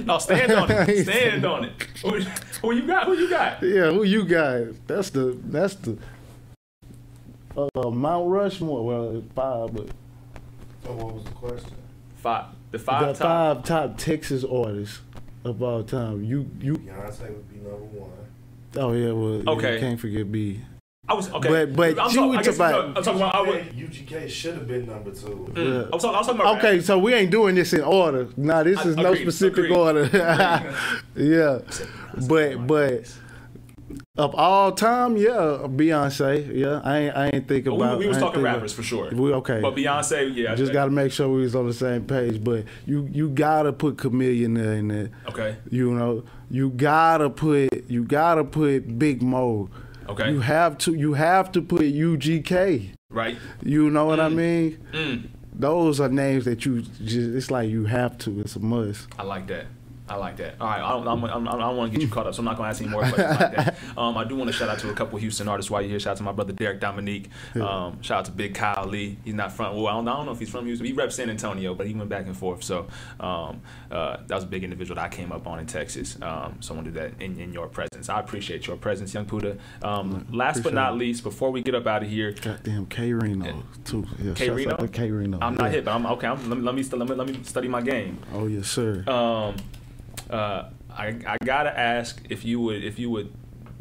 no, stand on it. Stand on it. Who, who you got? Who you got? yeah. Who you got? That's the. That's the. Uh, Mount Rushmore. Well, it's five, but So what was the question? Five. The five the top. five top Texas artists of all time. You, you. Beyonce would be number one. Oh yeah. Well, yeah, Okay. you can't forget B. I was okay. But- but I'm you talking, was I guess, about- I'm talking about. I would, UGK should have been number two. Mm. Yeah. I was talking, I was talking about. Okay, so we ain't doing this in order. Nah, this I- is no agreed, specific agreed. order. yeah, but but of all time, yeah, Beyonce. Yeah, I ain't I ain't think about. we, we was talking think rappers for sure. We okay. But Beyonce, yeah. Just got to make sure we was on the same page. But you you gotta put Chamillionaire in there. Okay. You know, you gotta put you gotta put Big Moe. Okay. You have to you have to put UGK. right. You know what I mean? Mm. Those are names that you just it's like you have to. It's a must. I like that. I like that. All right, I don't, I'm, I'm, I don't want to get you caught up, so I'm not going to ask any more questions like that. Um, I do want to shout out to a couple Houston artists while you're here. Shout out to my brother Derek Dominique. Um, shout out to Big Kyle Lee. He's not from. Well, I don't, I don't know if he's from Houston. He reps San Antonio, but he went back and forth. So um, uh, that was a big individual that I came up on in Texas. Um, so I want to do that in, in your presence. I appreciate your presence, Yung Pooda. Um, last but not least, before we get up out of here, Goddamn K-Rino too. Yeah, K-Rino? K Reno. I'm not Yeah. hit, but I'm okay. I'm, let, me, let me let me let me study my game. Oh yes, sir. Uh, I, I gotta ask if you would if you would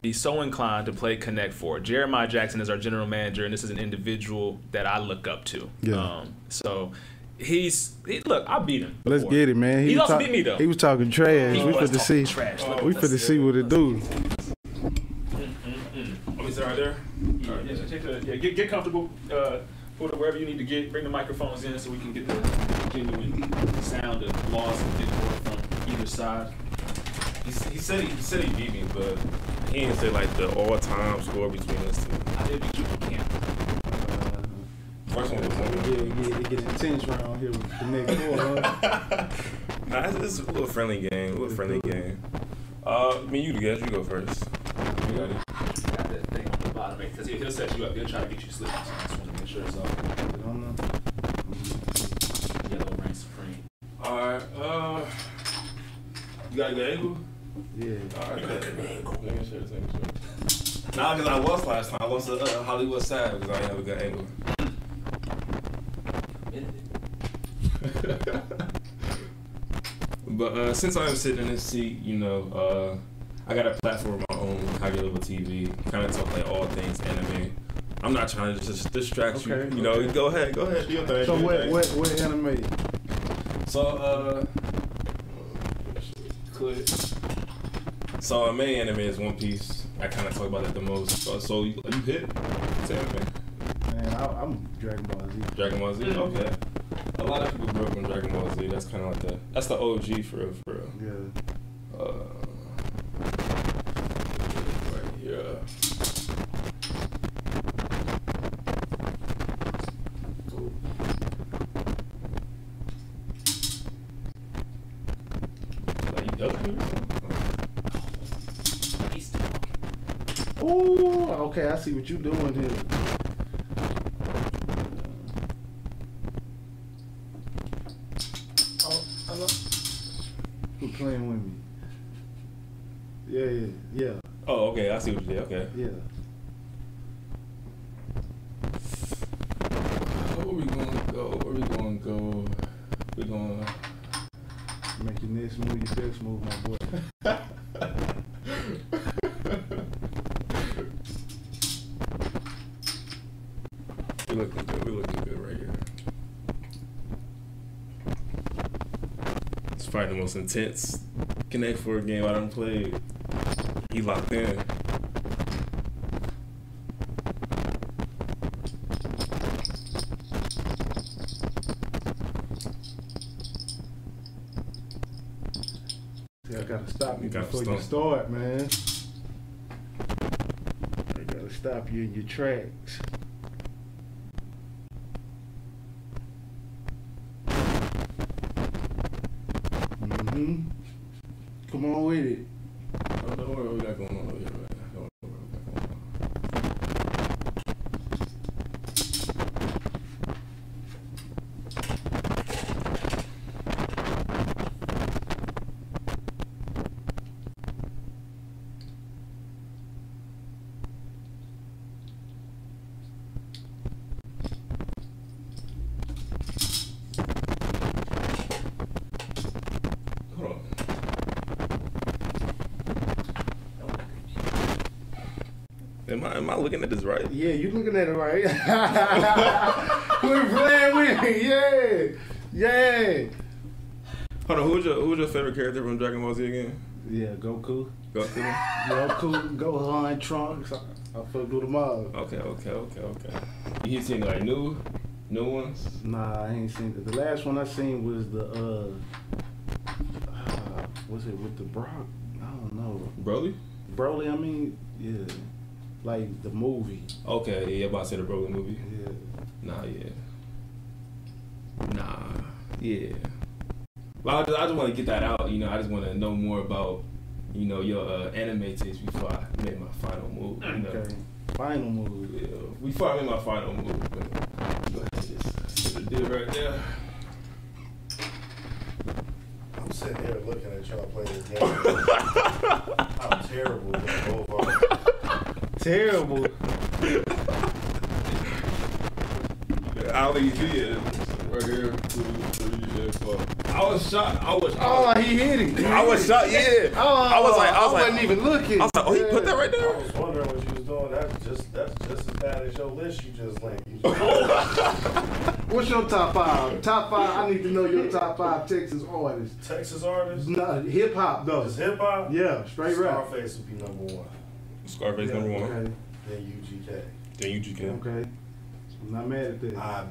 be so inclined to play Connect Four. Jeremiah Jackson is our general manager, and this is an individual that I look up to. Yeah. Um, so he's he, look, I beat him. Let's get it, man. He was also talk- beat me though. He was talking trash. He we was finna talking see. trash. Look, We let's finna see what it do. Oh, is that right there? All right, yeah, take the, yeah, get, get comfortable. Uh, put it wherever you need to get. Bring the microphones in so we can get the genuine sound of loss and get from either side. He, s- he said he, he said he beat me, but he didn't say like the all-time score between us two. I did beat you for camp. First one was Yeah, one. yeah, it gets intense around here with the next four, huh? Nah, it's, it's a little friendly game. A little friendly game. Uh, me, you guess you go first. You got it. Got that thing on the bottom because he'll, he'll set you up. He'll try to get you slipping. So I just want to make sure it's all I don't know. yellow reigns supreme. All right. Uh, you got a good angle. Yeah. All right. Let me sure, let me sure. Nah, because I lost last time. I lost to uh, Hollywood Sad because I didn't have a good angle. But uh, since I'm sitting in this seat, you know, uh, I got a platform of my own, Hage Level TV, kind of talk like all things anime. I'm not trying to just distract Okay, you. You know, go ahead, go ahead, do your thing. So what what what anime? So, uh, click. So, our main anime is One Piece. I kind of talk about it the most. Uh, so, you, you hit? It's anime. Man, I, I'm Dragon Ball Z. Dragon Ball Z? Okay. A lot of people grew up on Dragon Ball Z. That's kind of like the, that's the OG for real, for real. Yeah. Uh, right here. Like, you up here? He's talking. Oh, okay. I see what you're doing here. Oh, I love. Who playing with me? Yeah, yeah, yeah, Oh, okay. I see what you did. Okay. yeah. Where we gonna go? Where we gonna go? We gonna. Make your next move your best move, my boy. We looking good. We looking good right here. It's probably the most intense Connect Four game I done played. He locked in. I gotta stop you You gotta before you start, man. I gotta stop you in your tracks. Mm-hmm. Come on with it. Oh, don't worry what we got going on over here, man. Don't worry what we got going on. Hold on. Am I am I looking at this right? Yeah, you looking at it right. We're playing with it. Yeah. Yeah. Hold on, who's your who's your favorite character from Dragon Ball Z again? Yeah, Goku. Goku. Goku, Gohan, Trunks. I, I fucked with them all. Okay, okay, okay, okay. You seen like new new ones? Nah, I ain't seen it. The last one I seen was the uh, uh was it with the Brock? I don't know. Broly? Broly, I mean, yeah. Like the movie. Okay, yeah, about to say the Broly movie. Yeah. Nah, yeah. Nah, yeah. Well, I just, I just want to get that out. You know, I just want to know more about, you know, your uh, anime taste before I make my final move. You know? Okay. Final move. Yeah, before I make my final move. But go ahead, just see what it did right there. I'm sitting here looking at y'all playing this game. I'm terrible with both are. Terrible. I don't think you see it. Right here, two, three, four. I was shocked. I was. Oh, was, he hit it. He I was hit shocked. Yeah. Oh, I was like, I was like, wasn't even looking. I was like, oh, he put that right there. I was wondering what you was doing. That's just that's just as bad as your list you just linked. You just- What's your top five? Top five. I need to know your top five Texas artists. Texas artists. No, hip hop though. Is hip hop? Yeah, straight rap. Scarface would be number one. Scarface number one. Okay. Then UGK. Then UGK. Okay. I'm not mad at that. I,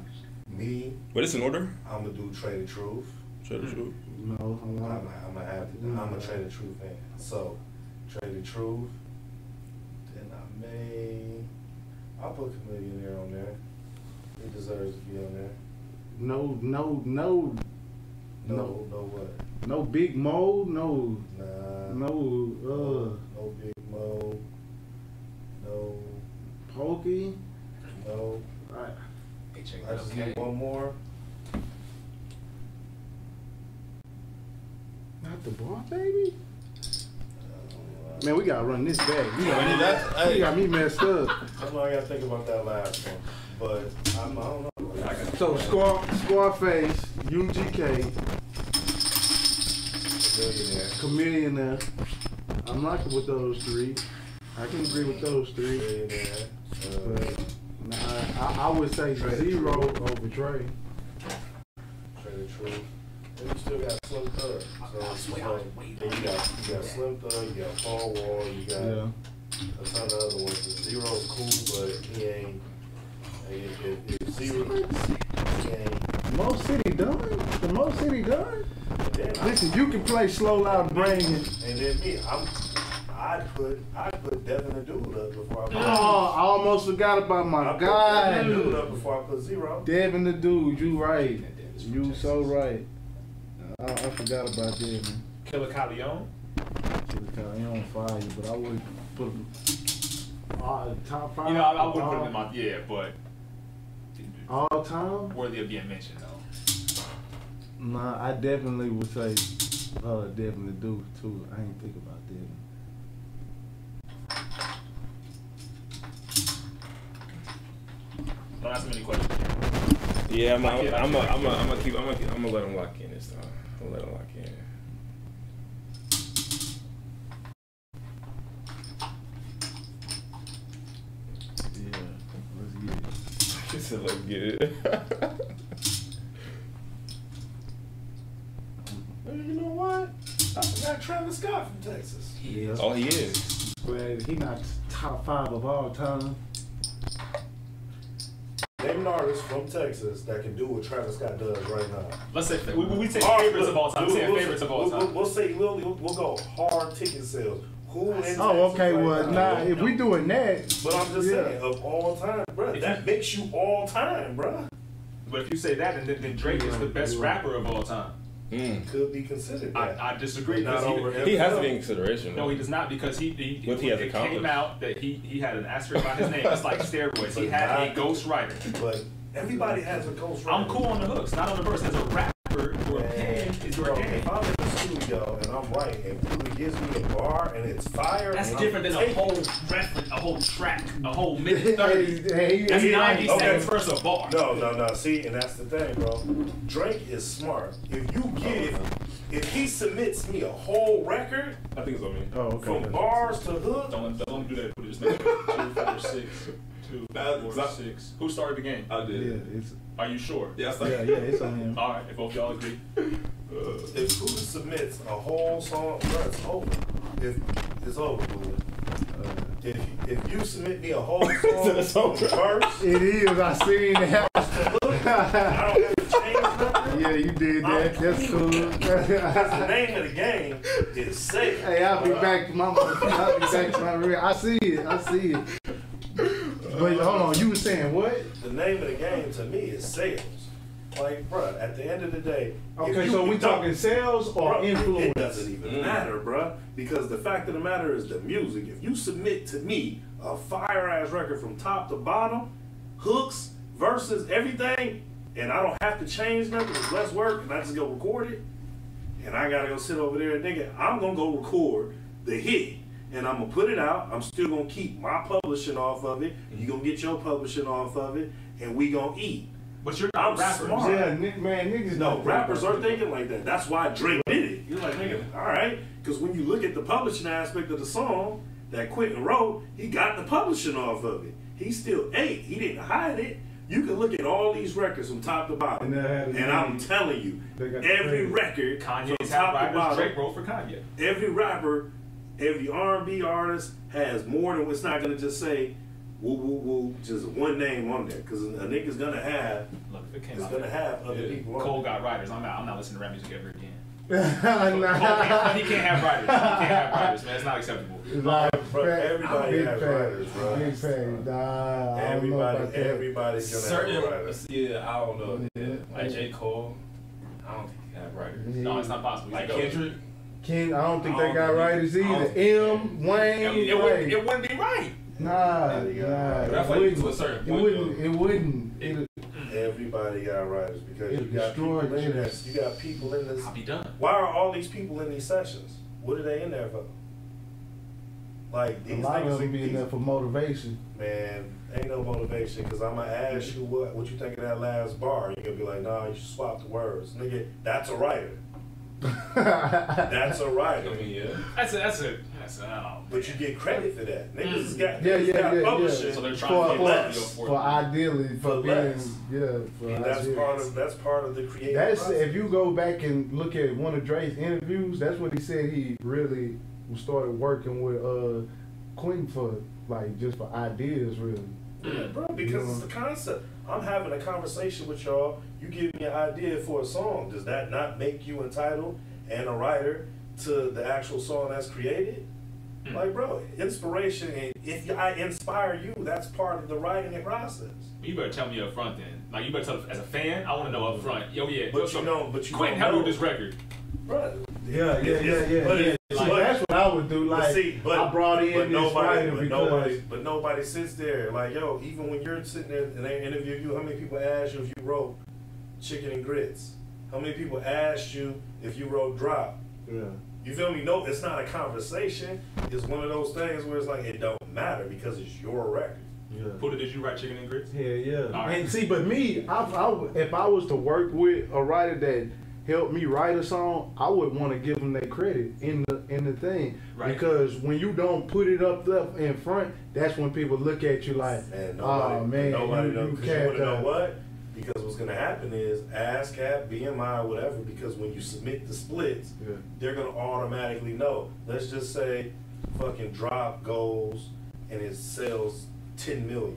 me, But it's in order. I'm gonna do Trae tha Truth. Trae tha Truth. no, I'm I'm, not. I'm gonna have to. I'm a Trae tha Truth fan. So, Trae tha Truth. Then I may. I'll put Chamillionaire on there. He deserves to be on there. No, no, no, No, No. no, what? no Big Moe. No, Nah. no. Uh, No Big Moe. No. Pokey. No. I, I just need one more. not the ball, baby. Man, we gotta run this back. You got, I mean, that's- me, hey. you got me messed up. That's why I gotta think about that last one. But I'm, I don't know. So Scar, Scarface, UGK, Millionaire. Chameleon. There. I'm rocking with those three. I can agree with those three. Millionaire. But Uh, nah, I, I would say Trae. Z-Ro over Trae. Trae tha Truth. And you still got Slim Thug. So it's just like, then you got you got Slim Thug, you got Paul Wall, you got Yeah. a ton of other ones. Z-Ro's cool, but he ain't. If, if, if Z-Ro, he ain't. Mo City Don. The Most City done. And then I- Listen, you can play slow, loud, brain. And then me, I'm. I'd put I'd put Devin the Dude up before I put. Oh, I almost forgot about I my put Devin the Dude up before I put Z-Ro. Devin the dude, you right. You so right. I, I forgot about Devin. Killa Kyleon. Should've kinda- on fire, but I would put him uh, top five. You know, I, I wouldn't put him all, in my yeah, but all time. worthy of being mentioned though. Nah, I definitely would say uh, Devin the dude too. I ain't think about Devin. Don't ask me any questions. Yeah, I'm. I I'm. get- I I'm. get- I'm. I'm. I'm gonna keep. I'm gonna. I'm gonna let him lock in this time. I'm gonna let him lock in. Yeah, let's get it. He said, "Let's get it." You know what? I forgot Travis Scott from Texas. Yeah. oh, he is. Well, he not top five of all time. Name an artist from Texas that can do what Travis Scott does right now. Let's say we, we we take Hard- favorites of all time. we'll- Say we'll- favorites of all we'll- time. We'll, we'll say we'll, we'll we'll go hard ticket sales. Who in oh, Texas Oh, okay. right Well, now? nah, if we doing that, But I'm just Yeah. saying of all time, bro. That makes you all time, bro. But if you say that, then, then Drake is the best Yeah. rapper of all time. Mm. Could be considered that. I, I disagree not because over he. He has to be in consideration. no, he does not because he, he What he has it accomplished. came out that he he had an asterisk by his name. It's like steroids. He But had a not- ghost writer. But everybody has a ghost I'm cool on the hooks, not on the verse. As a rapper, your Man, pen is your bro, game. If I'm in the studio and I'm right, and Pooda gives me a bar and it's fire. That's and different I'm than a whole it. reference, a whole track, a whole mid Hey, thirties. hey, That's he- ninety okay. seconds versus a bar. No, no, no. See, and that's the thing, bro. Drake is smart. If you give, if he submits me a whole record I think it's on me. Oh, okay. from bars to hook, Don't don't do that. Put it just make it two, four, six, two, Nah, four, stop. six. Who started the game? I did. Yeah, it's Are you sure? Yeah, like, yeah, yeah, it's on him. All right, if both y'all agree. Uh, if who submits a whole song, bro, it's over. If it's over, Pooda. Uh, if if you submit me a whole It's song from over. verse, It is. I seen that. I don't have to change nothing. yeah, you did that. That's cool. The name of the game is safe. Hey, I'll be back to my I'll be back to my real. I see it. I see it. But hold on, you were saying what? The name of the game to me is sales. Like, bruh, at the end of the day. Okay, you so we talking sales or Bruh, influence? It doesn't even Mm. matter, bruh. Because the fact of the matter is the music. If you submit to me a fire ass record from top to bottom, hooks, verses, everything, and I don't have to change nothing, it's less work, and I just go record it, and I gotta go sit over there and nigga, I'm gonna go record the hit. And I'm gonna put it out. I'm still gonna keep my publishing off of it. You gonna get your publishing off of it, and we gonna eat. But you're I'm not rappers. smart. Yeah, Nick, man, niggas No, don't rappers are about thinking like that. That's why Drake did it. You're like, nigga, all right. Because when you look at the publishing aspect of the song that Quentin wrote, he got the publishing off of it. He still ate. He didn't hide it. You can look at all these records from top to bottom. And they had And, a I'm telling you, They got the every credit. record from top had to bottom, Drake wrote for Kanye. every rapper, every R&B artist has more than it's not gonna just say woo woo woo, just one name on there. Because a nigga's gonna have Look, if it came is out. gonna have other Yeah. people Cole there. got writers. I'm not. I'm not listening to rap music ever again. it. Cole nah. can't, he can't have writers. He can't have writers, man. It's not acceptable. Like, Bro, fat- everybody has fat- writers, bro. Big fat. Nah, I Everybody, everybody's gonna certain, have a writer. yeah, I don't know. Yeah. Like J. Cole, I don't think he have writers. Yeah. No, it's not possible. Like He's a Kendrick, King, I don't think I they don't got think- writers either. M, Wayne, I mean, it, wouldn't, it wouldn't be right. Nah, nah. it That's like wouldn't- to a certain It wouldn't. though. It wouldn't. It, Everybody got writers because you got people in this. You got people in this. I'll be done. Why are all these people in these sessions? What are they in there for? Like a these lot niggas, of them be in there for motivation. man, ain't no motivation because I'm gonna ask you what what you think of that last bar. You're gonna be like, nah, you should swap the words, nigga. That's a writer. That's a writer. I mean, yeah. That's a. That's a. That's a. But you get credit for that. Niggas has got, Yeah, niggas yeah, got yeah, yeah. So they're trying for, to for get less. less. for ideally for, For being less. yeah for And that's ideally. part of that's part of the creative That's process. if you go back and look at one of Dre's interviews. That's what he said. He really started working with uh Quentin for like just for ideas, really. Yeah, bro, because it's the concept. I'm having a conversation with y'all. You give me an idea for a song. Does that not make you entitled and a writer to the actual song that's created? Mm. Like, bro, inspiration. And if I inspire you, that's part of the writing process. You better tell me up front then. Like you better tell as a fan. I want to know up front. Yo, yeah. But yo, you so know- but you Quentin, don't how know. this record? Bro, Yeah, yeah, yeah, yeah. But, yeah. it- See, but- that's what I would do. But Like, see, but I brought in but nobody, writer but because nobody, but nobody sits there like, yo. Even when you're sitting there and they interview you, how many people ask you if you wrote chicken and grits? How many people asked you if you wrote drop? yeah. You feel me? No, it's not a conversation. It's one of those things where it's like it don't matter because it's your record. Yeah. Pooda, did you write Chicken and Grits? Yeah, yeah. All right. And see, but me, I, I if I was to work with a writer that helped me write a song, I would want to give them that credit in the in the thing. Right. Because when you don't put it up there in front, that's when people look at you like, And nobody, oh man, nobody you, know you you can't. want to know what? Because what's gonna happen is ASCAP, BMI, whatever. Because when you submit the splits, Yeah. they're gonna automatically know. Let's just say, fucking drop goes and it sells ten million.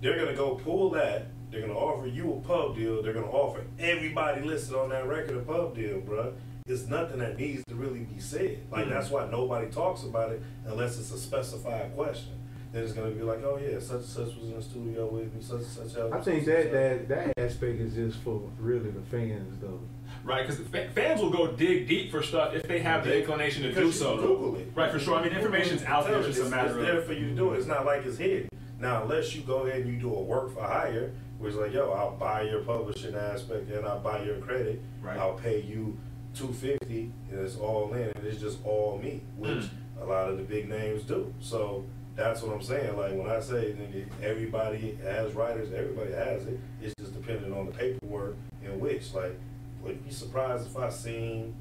They're gonna go pull that. They're gonna offer you a pub deal. They're gonna offer everybody listed on that record a pub deal, bruh. It's nothing that needs to really be said. Like that's why nobody talks about it unless it's a specified question. Then it's gonna be like, oh yeah, such and such was in the studio with me, such and such. I think that, that that aspect is just for really the fans though. Right, because fans will go dig deep for stuff if they have the inclination to do so. Google it. Right, for sure. I mean, information's out there. It's just a matter it's there of. for you to do it. It's not like it's hidden. Now, unless you go ahead and you do a work for hire, which it's like, yo, I'll buy your publishing aspect and I'll buy your credit. Right. I'll pay you 250 and it's all in and it's just all me, which mm. a lot of the big names do. So that's what I'm saying. Like when I say nigga, everybody has writers, everybody has it. It's just depending on the paperwork in which. Like, wouldn't be surprised if I seen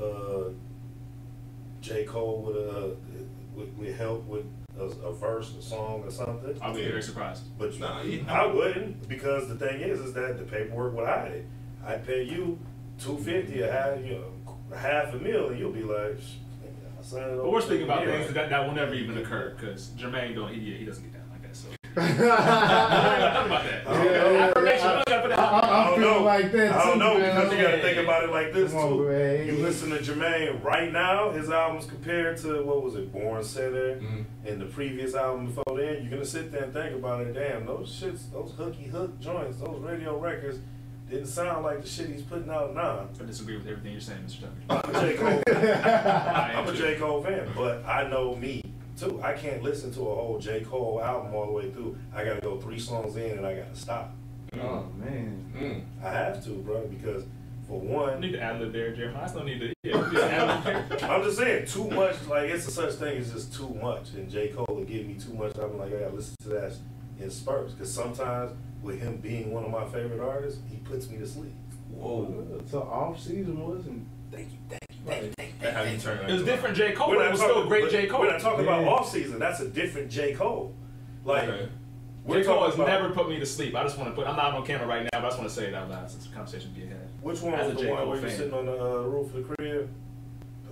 uh, J. Cole with a with, with help with a, a verse, a song, or something. I'll be very surprised. But Nah, you- I wouldn't because the thing is, is that the paperwork would hide it. I pay you two fifty a half, you know, half a mil, and you'll be like, "Sh- I signed it But we're speaking about here." things that, that will never even occur because Jermaine don't he, he doesn't get down like that. So we're not talking about that. I don't know. Affirmation, we don't gotta put that out. I I'm don't feeling know. like that I don't too, know man. because you got to think about it like this Come on, too. man. You listen to Jermaine right now, his albums compared to what was it, Born Sinner, Mhm. and the previous album before then. You're gonna sit there and think about it. Damn, those shits, those hooky hook joints, those radio records didn't sound like the shit he's putting out now. I disagree with everything you're saying, Mr. Tucker. I'm a J Cole. I am I'm a too. J Cole fan, but I know me too. I can't listen to a whole J Cole album all the way through. I gotta go three songs in and I gotta stop. Oh man. Mm. I have to, bro, because for I one, need to ad lib there, Jeremiah. I still need to. Yeah, just ad there. I'm just saying, too much, like, it's a such thing as just too much. And J. Cole will give me too much. I'm like, I gotta listen to that in spurts. Because sometimes, with him being one of my favorite artists, he puts me to sleep. Whoa. So off season wasn't. Thank you, thank you, Right. thank you. That how you turn It was different J Cole, We're but not it was talking- still great but J Cole. We're not talking about off season. That's a different J. Cole. Like, Okay. we're J Cole talking has about, never put me to sleep. I just want to put. I'm not on camera right now, but I just want to say it out loud since the conversation be ahead. Which one As was a the J. one Cole where you're fan. sitting on the uh, roof of the crib?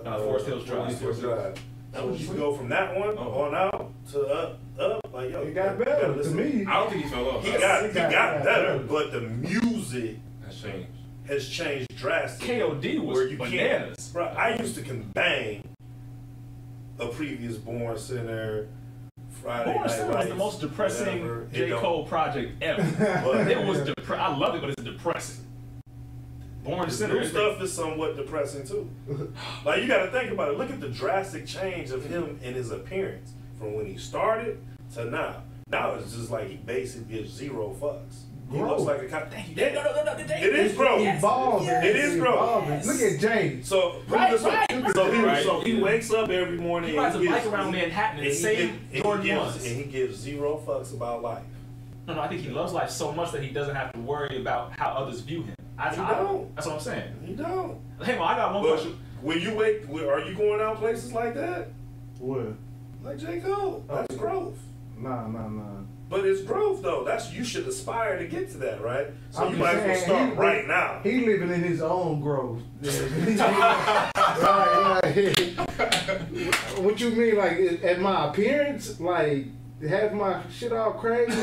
Uh, Forest Hills Drive. Forest Hills Drive. That So was you sweet. go from that one Oh. on out to up, up. Like, yo, It you got gotta better to me. I don't think he fell off. He got, he He got- got got better, better. but the music That's changed. has changed drastically. KOD was where you bananas. Bro, I used to can bang a previous Born Sinner, Friday Born Night Center was the most depressing whatever. J don't- Cole project ever. But it was depre- I love it, but it's depressing. Born His new stuff is somewhat depressing too. like you got to think about it. Look at the drastic change of him in his appearance from when he started to now. Now it's just like he basically gives zero fucks. He Growth. looks like a cop. Thank you. No, no, no, no, thank It you. is growth. Evolving. It is growth. Evolving. Look at James. So put Right, this right, so he right. so he wakes up every morning. He rides a bike gives- around Manhattan and he same gives- and Jordan he gives, ones. and he gives zero fucks about life. No, no, I think he loves life so much that he doesn't have to worry about how others view him. I, He I- don't. That's what I'm saying. You don't. Hey, on, I got one But question. when you wake, are you going out places like that? What? Like J Cole, that's Oh. growth. Nah, nah, nah. But it's growth though. That's you should aspire to get to that, right? So I'm you just might as well start he- right now. He living in his own growth. right, right. what you mean, like at my appearance, like have my shit all crazy?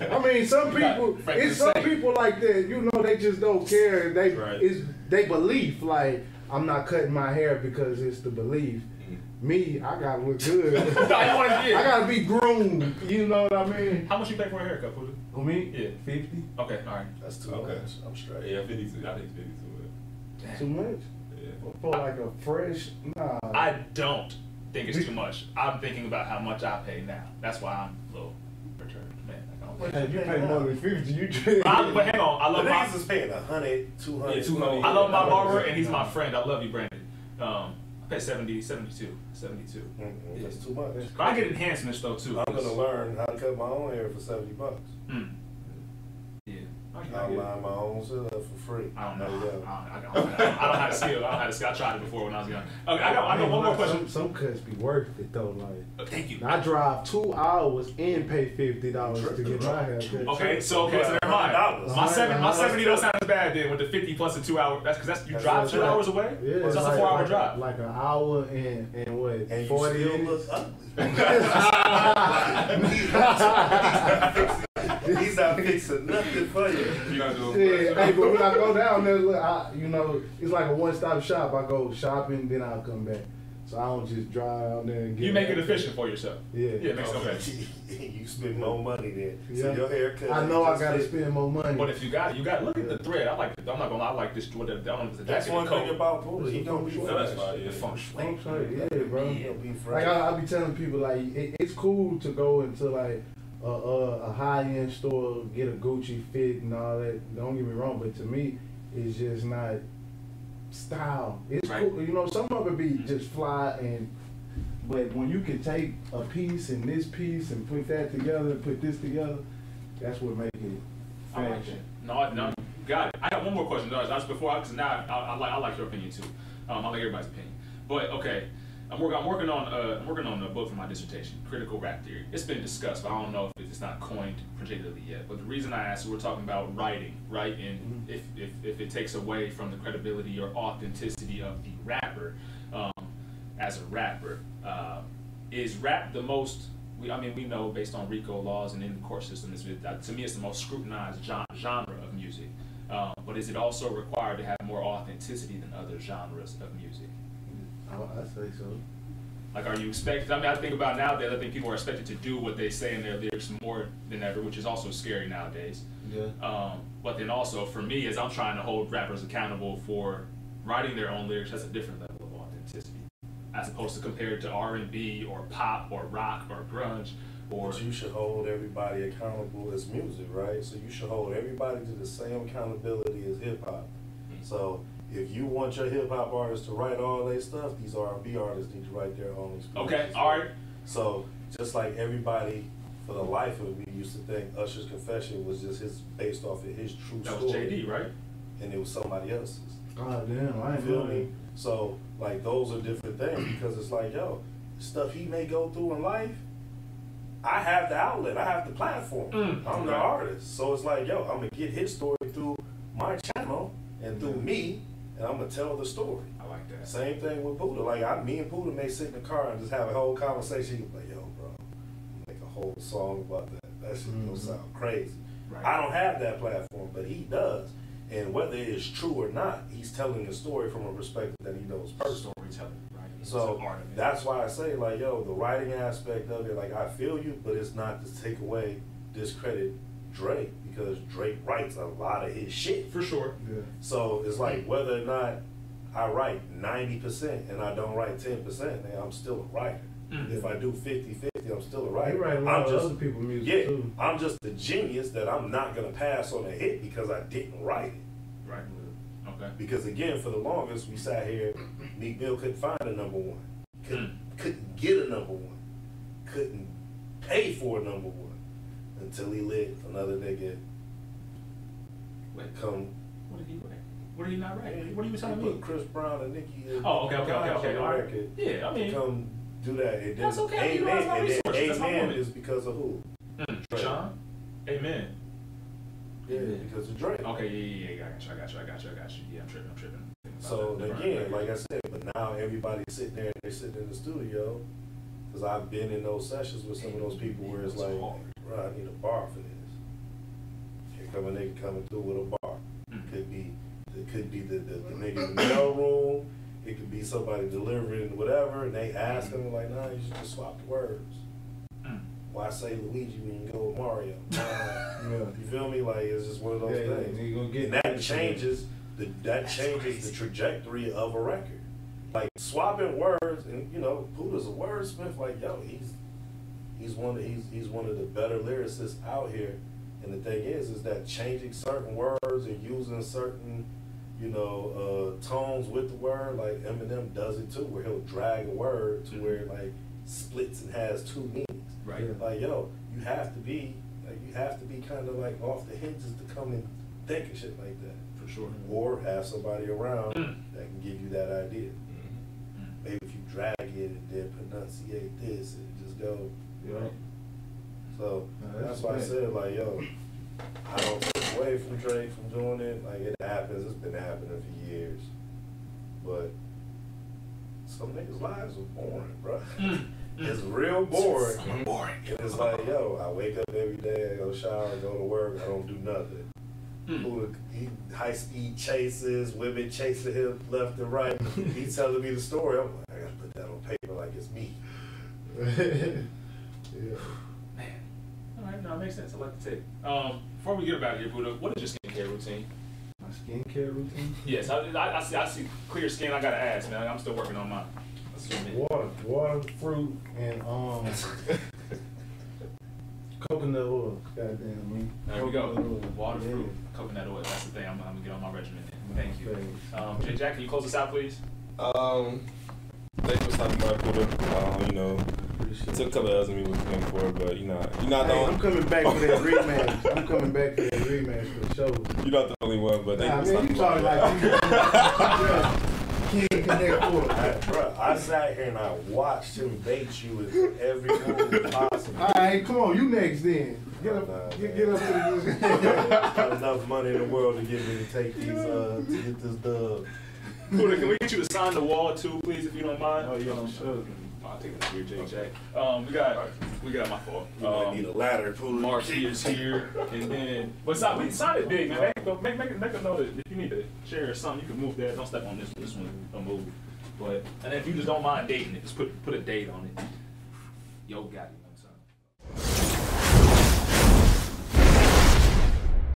I mean, some people, it's some Saint. people like that. You know, they just don't care. They Right. it's they belief. Like I'm not cutting my hair because it's the belief. Mm-hmm. Me, I gotta look good. I wanted to I hear. gotta be groomed. You know what I mean? How much you pay for a haircut, Pooda? For me, Yeah. fifty. Okay, all right. That's too Okay. much. I'm straight. Yeah, 52. I think 52. Too much Yeah. for like a fresh. Nah. I don't think it's too much. I'm thinking about how much I pay now. That's why I'm a little perturbed, man. Like, I don't- Hey, you pay more than fifty. You just. I, but hang on, I The love my niggas is paying a hundred, two hundred. Yeah, 200. I love my barber and he's my friend. I love you, Brandon. Um, I pay 70, 72, 72. Mm-mm, That's too much. But I get enhancements though too. I'm gonna learn how to cut my own hair for seventy bucks. Mm. Yeah. I get it. I'll line my own shit up for free. I don't know. There you go. I don't, I, don't, I don't have the skill. I don't have the skill. I tried it before when I was young. Okay, I got, I got one more question. Some, some cuts be worth it though. Like Uh, Thank you. I drive two hours and pay fifty dollars to get my hair cut. Okay, so okay, so never mind. $100. My seven, my seventy don't sound as bad then with the fifty plus the two hour. That's because that's you That's drive two I'm hours away. Yeah, so it's that's like, a four hour like, drive. Like an hour and and what And you forty still look ugly. He's not fixing- He's not fixing nothing for you. You gotta do Yeah, hey, but when I go down there, look, I, you know, it's like a one-stop shop. I go shopping, then I'll come back. So I don't just drive out there and get. You make it haircut. efficient for yourself. Yeah. Yeah, it makes no oh, sense. you spend more money then. So Yeah. your haircut. I know I gotta spend more money. But if you got it, you got look at the thread. I like. it. I'm not gonna. lie, I like this. What the, I don't know if it's a That's one or thing about Pooh. He gonna be Yeah, fresh. that's fine, yeah. The feng shui. I'm yeah, bro. He gonna be fresh. Like I, I be telling people, like it, it's cool to go into like a, a, a high end store, get a Gucci fit and all that. Don't get me wrong, but to me, it's just not. style. It's Right. cool. You know, some of it be Mhm. just fly and. But when you can take a piece and this piece and put that together and put this together, that's what makes it I like fashion. No, no, got it. I got one more question. No, that's before because now I, I, like I like your opinion too. Um, I like everybody's opinion. But okay, I'm working. I'm working on. Uh, I'm working on a book for my dissertation, critical rap theory. It's been discussed, but I don't know if it's not coined particularly yet. But the reason I asked, we're talking about writing, right? And if, if if it takes away from the credibility or authenticity of the rapper, um, as a rapper, uh, is rap the most? We, I mean, we know based on RICO laws and in the court system, uh, to me, it's the most scrutinized genre of music. Um, but is it also required to have more authenticity than other genres of music? I, I say so. Like, are you expected? I mean, I think about nowadays. I think people are expected to do what they say in their lyrics more than ever, which is also scary nowadays. Yeah. Um, but then also for me, as I'm trying to hold rappers accountable for writing their own lyrics, that's a different level of authenticity, as opposed to compared to R&B or pop or rock or grunge or But you should hold everybody accountable as music, right? So you should hold everybody to the same accountability as hip hop. So if you want your hip hop artists to write all their stuff, these R and B artists need to write their own experience. okay, all right, So just like everybody, for the life of me, used to think Usher's Confession was just his based off of his true that was JD, right? and it was somebody else's. Oh damn, I You ain't feel me? that. So like those are different things because it's like yo, stuff he may go through in life. I have the outlet. I have the platform. Mm, I'm the artist. So it's like yo, I'm gonna get his story through my channel and through me, and I'm gonna tell the story. I like that. Same thing with Pooda. Like I, me and Pooda may sit in the car and just have a whole conversation. He like, yo, bro, make a whole song about that. That shit gonna Mhm. sound crazy. Right. I don't have that platform, but he does. And whether it's true or not, he's telling the story from a perspective that he knows personally. Storytelling, right? It's So an art of it. that's why I say, like, yo, the writing aspect of it, like, I feel you, but it's not to take away, discredit Drake, because Drake writes a lot of his shit. for sure. Yeah. So it's like whether or not I write 90% and I don't write 10%, then I'm still a writer. Mm. If I do 50 50, I'm still a He writer. write a lot I'm of just, other people's music yeah, too. I'm just the genius that I'm not going to pass on a hit because I didn't write it. Right. Okay. Because again, for the longest, we sat here, Meek Mill couldn't find a number one, couldn't, couldn't get a number one, couldn't pay for a number one until he let another nigga Wait, come. what did he write? What did he not write? What are you He telling put me? Chris Brown and Nicki. Oh, okay, okay, okay, Minaj okay. All right. Yeah, I mean, come do that. And then That's okay, I utilize Amen, my and then that's Amen woman. is because of who? mm, Drake. Sean, Amen. Yeah, because of Drake. Okay, yeah, yeah, yeah, I got you, I got you, I got you, I got you. Yeah, I'm tripping, I'm tripping. So that again, record. like I said, but now everybody's sitting there and they're sitting in the studio. Cause I've been in those sessions with some of those people where it's like, bro, I need a bar for this. Here come a nigga coming through with a bar. Mm. Could be, it could be the, the, the nigga in the mail room. It could be somebody delivering whatever, and they ask them like, nah, you should just swap the words. Mm. Why say Luigi when you go with Mario? Nah. Yeah. You feel me? Like it's just one of those Yeah, things. you gonna get and that that. changes the that changes the trajectory of a record. Like swapping words, and you know, Pooda's a wordsmith. Like yo, he's he's one of he's he's one of the better lyricists out here. And the thing is, is that changing certain words and using certain, you know, uh, tones with the word, like Eminem does it too, where he'll drag a word to where it like splits and has two meanings. Right. Yeah. Like yo, you have to be like you have to be kind of like off the hinges to come and think of shit like that, For sure. or have somebody around Mm. that can give you that idea. Mm. Maybe if you drag it and then this and just go. Yeah. So Nah, that's that's why I said like yo, I don't take away from Drake from doing it. Like it happens. It's been happening for years, but some niggas' lives are boring, bro. Mm. It's real boring. I'm boring. And it's like, yo, I wake up every day, I go shower, go to work, I don't do nothing. Mm. He high speed chases, women chasing him left and right. He's telling me the story. I'm like, I gotta put that on paper like it's me. yeah. Man. All right, no, it makes sense. I like the take. Um, before we get about here, Pooda, what is your skincare routine? My skincare routine. Yes, I, I, I see. I see clear skin. I gotta ask, man. I'm still working on mine. What Water, water, fruit, and um. Coconut oil. Goddamn me. There we go. Coconut oil. Water, Yeah. fruit, coconut oil. That's the thing. I'm, I'm gonna get on my regimen. Then. Thank you. Thanks. Um, J Jack, can you close us out, please? Um, thanks for stopping by, Pooda. Um, you know, Appreciate it it. took a couple of L's of me looking for, but you know, you're not the Hey, only, I'm coming back for that rematch. I'm coming back for that rematch for sure. you're not the only one. But thank Nah, you for man, you stopping talking by. like you. King Connect Four. I, bro, I sat here and I watched him bait you with every move possible. All right, come on, you next then. Get up, get, get up to the. Got enough money in the world to get me to take these, uh, to get this dub. Pooda, can we get you to sign the wall too, please, if you don't mind? Oh yeah, I'm sure. I'll take this here, J Jack. Um, we got, we got my fault. You might Um, need a ladder, fool. Mark is here, and then but sign, we sign it big, man. Make, make, make, make a note that if you need a chair or something, you can move that. Don't step on this one. This one don't move. But and if you just don't mind dating it, just put put a date on it. Yo, got it.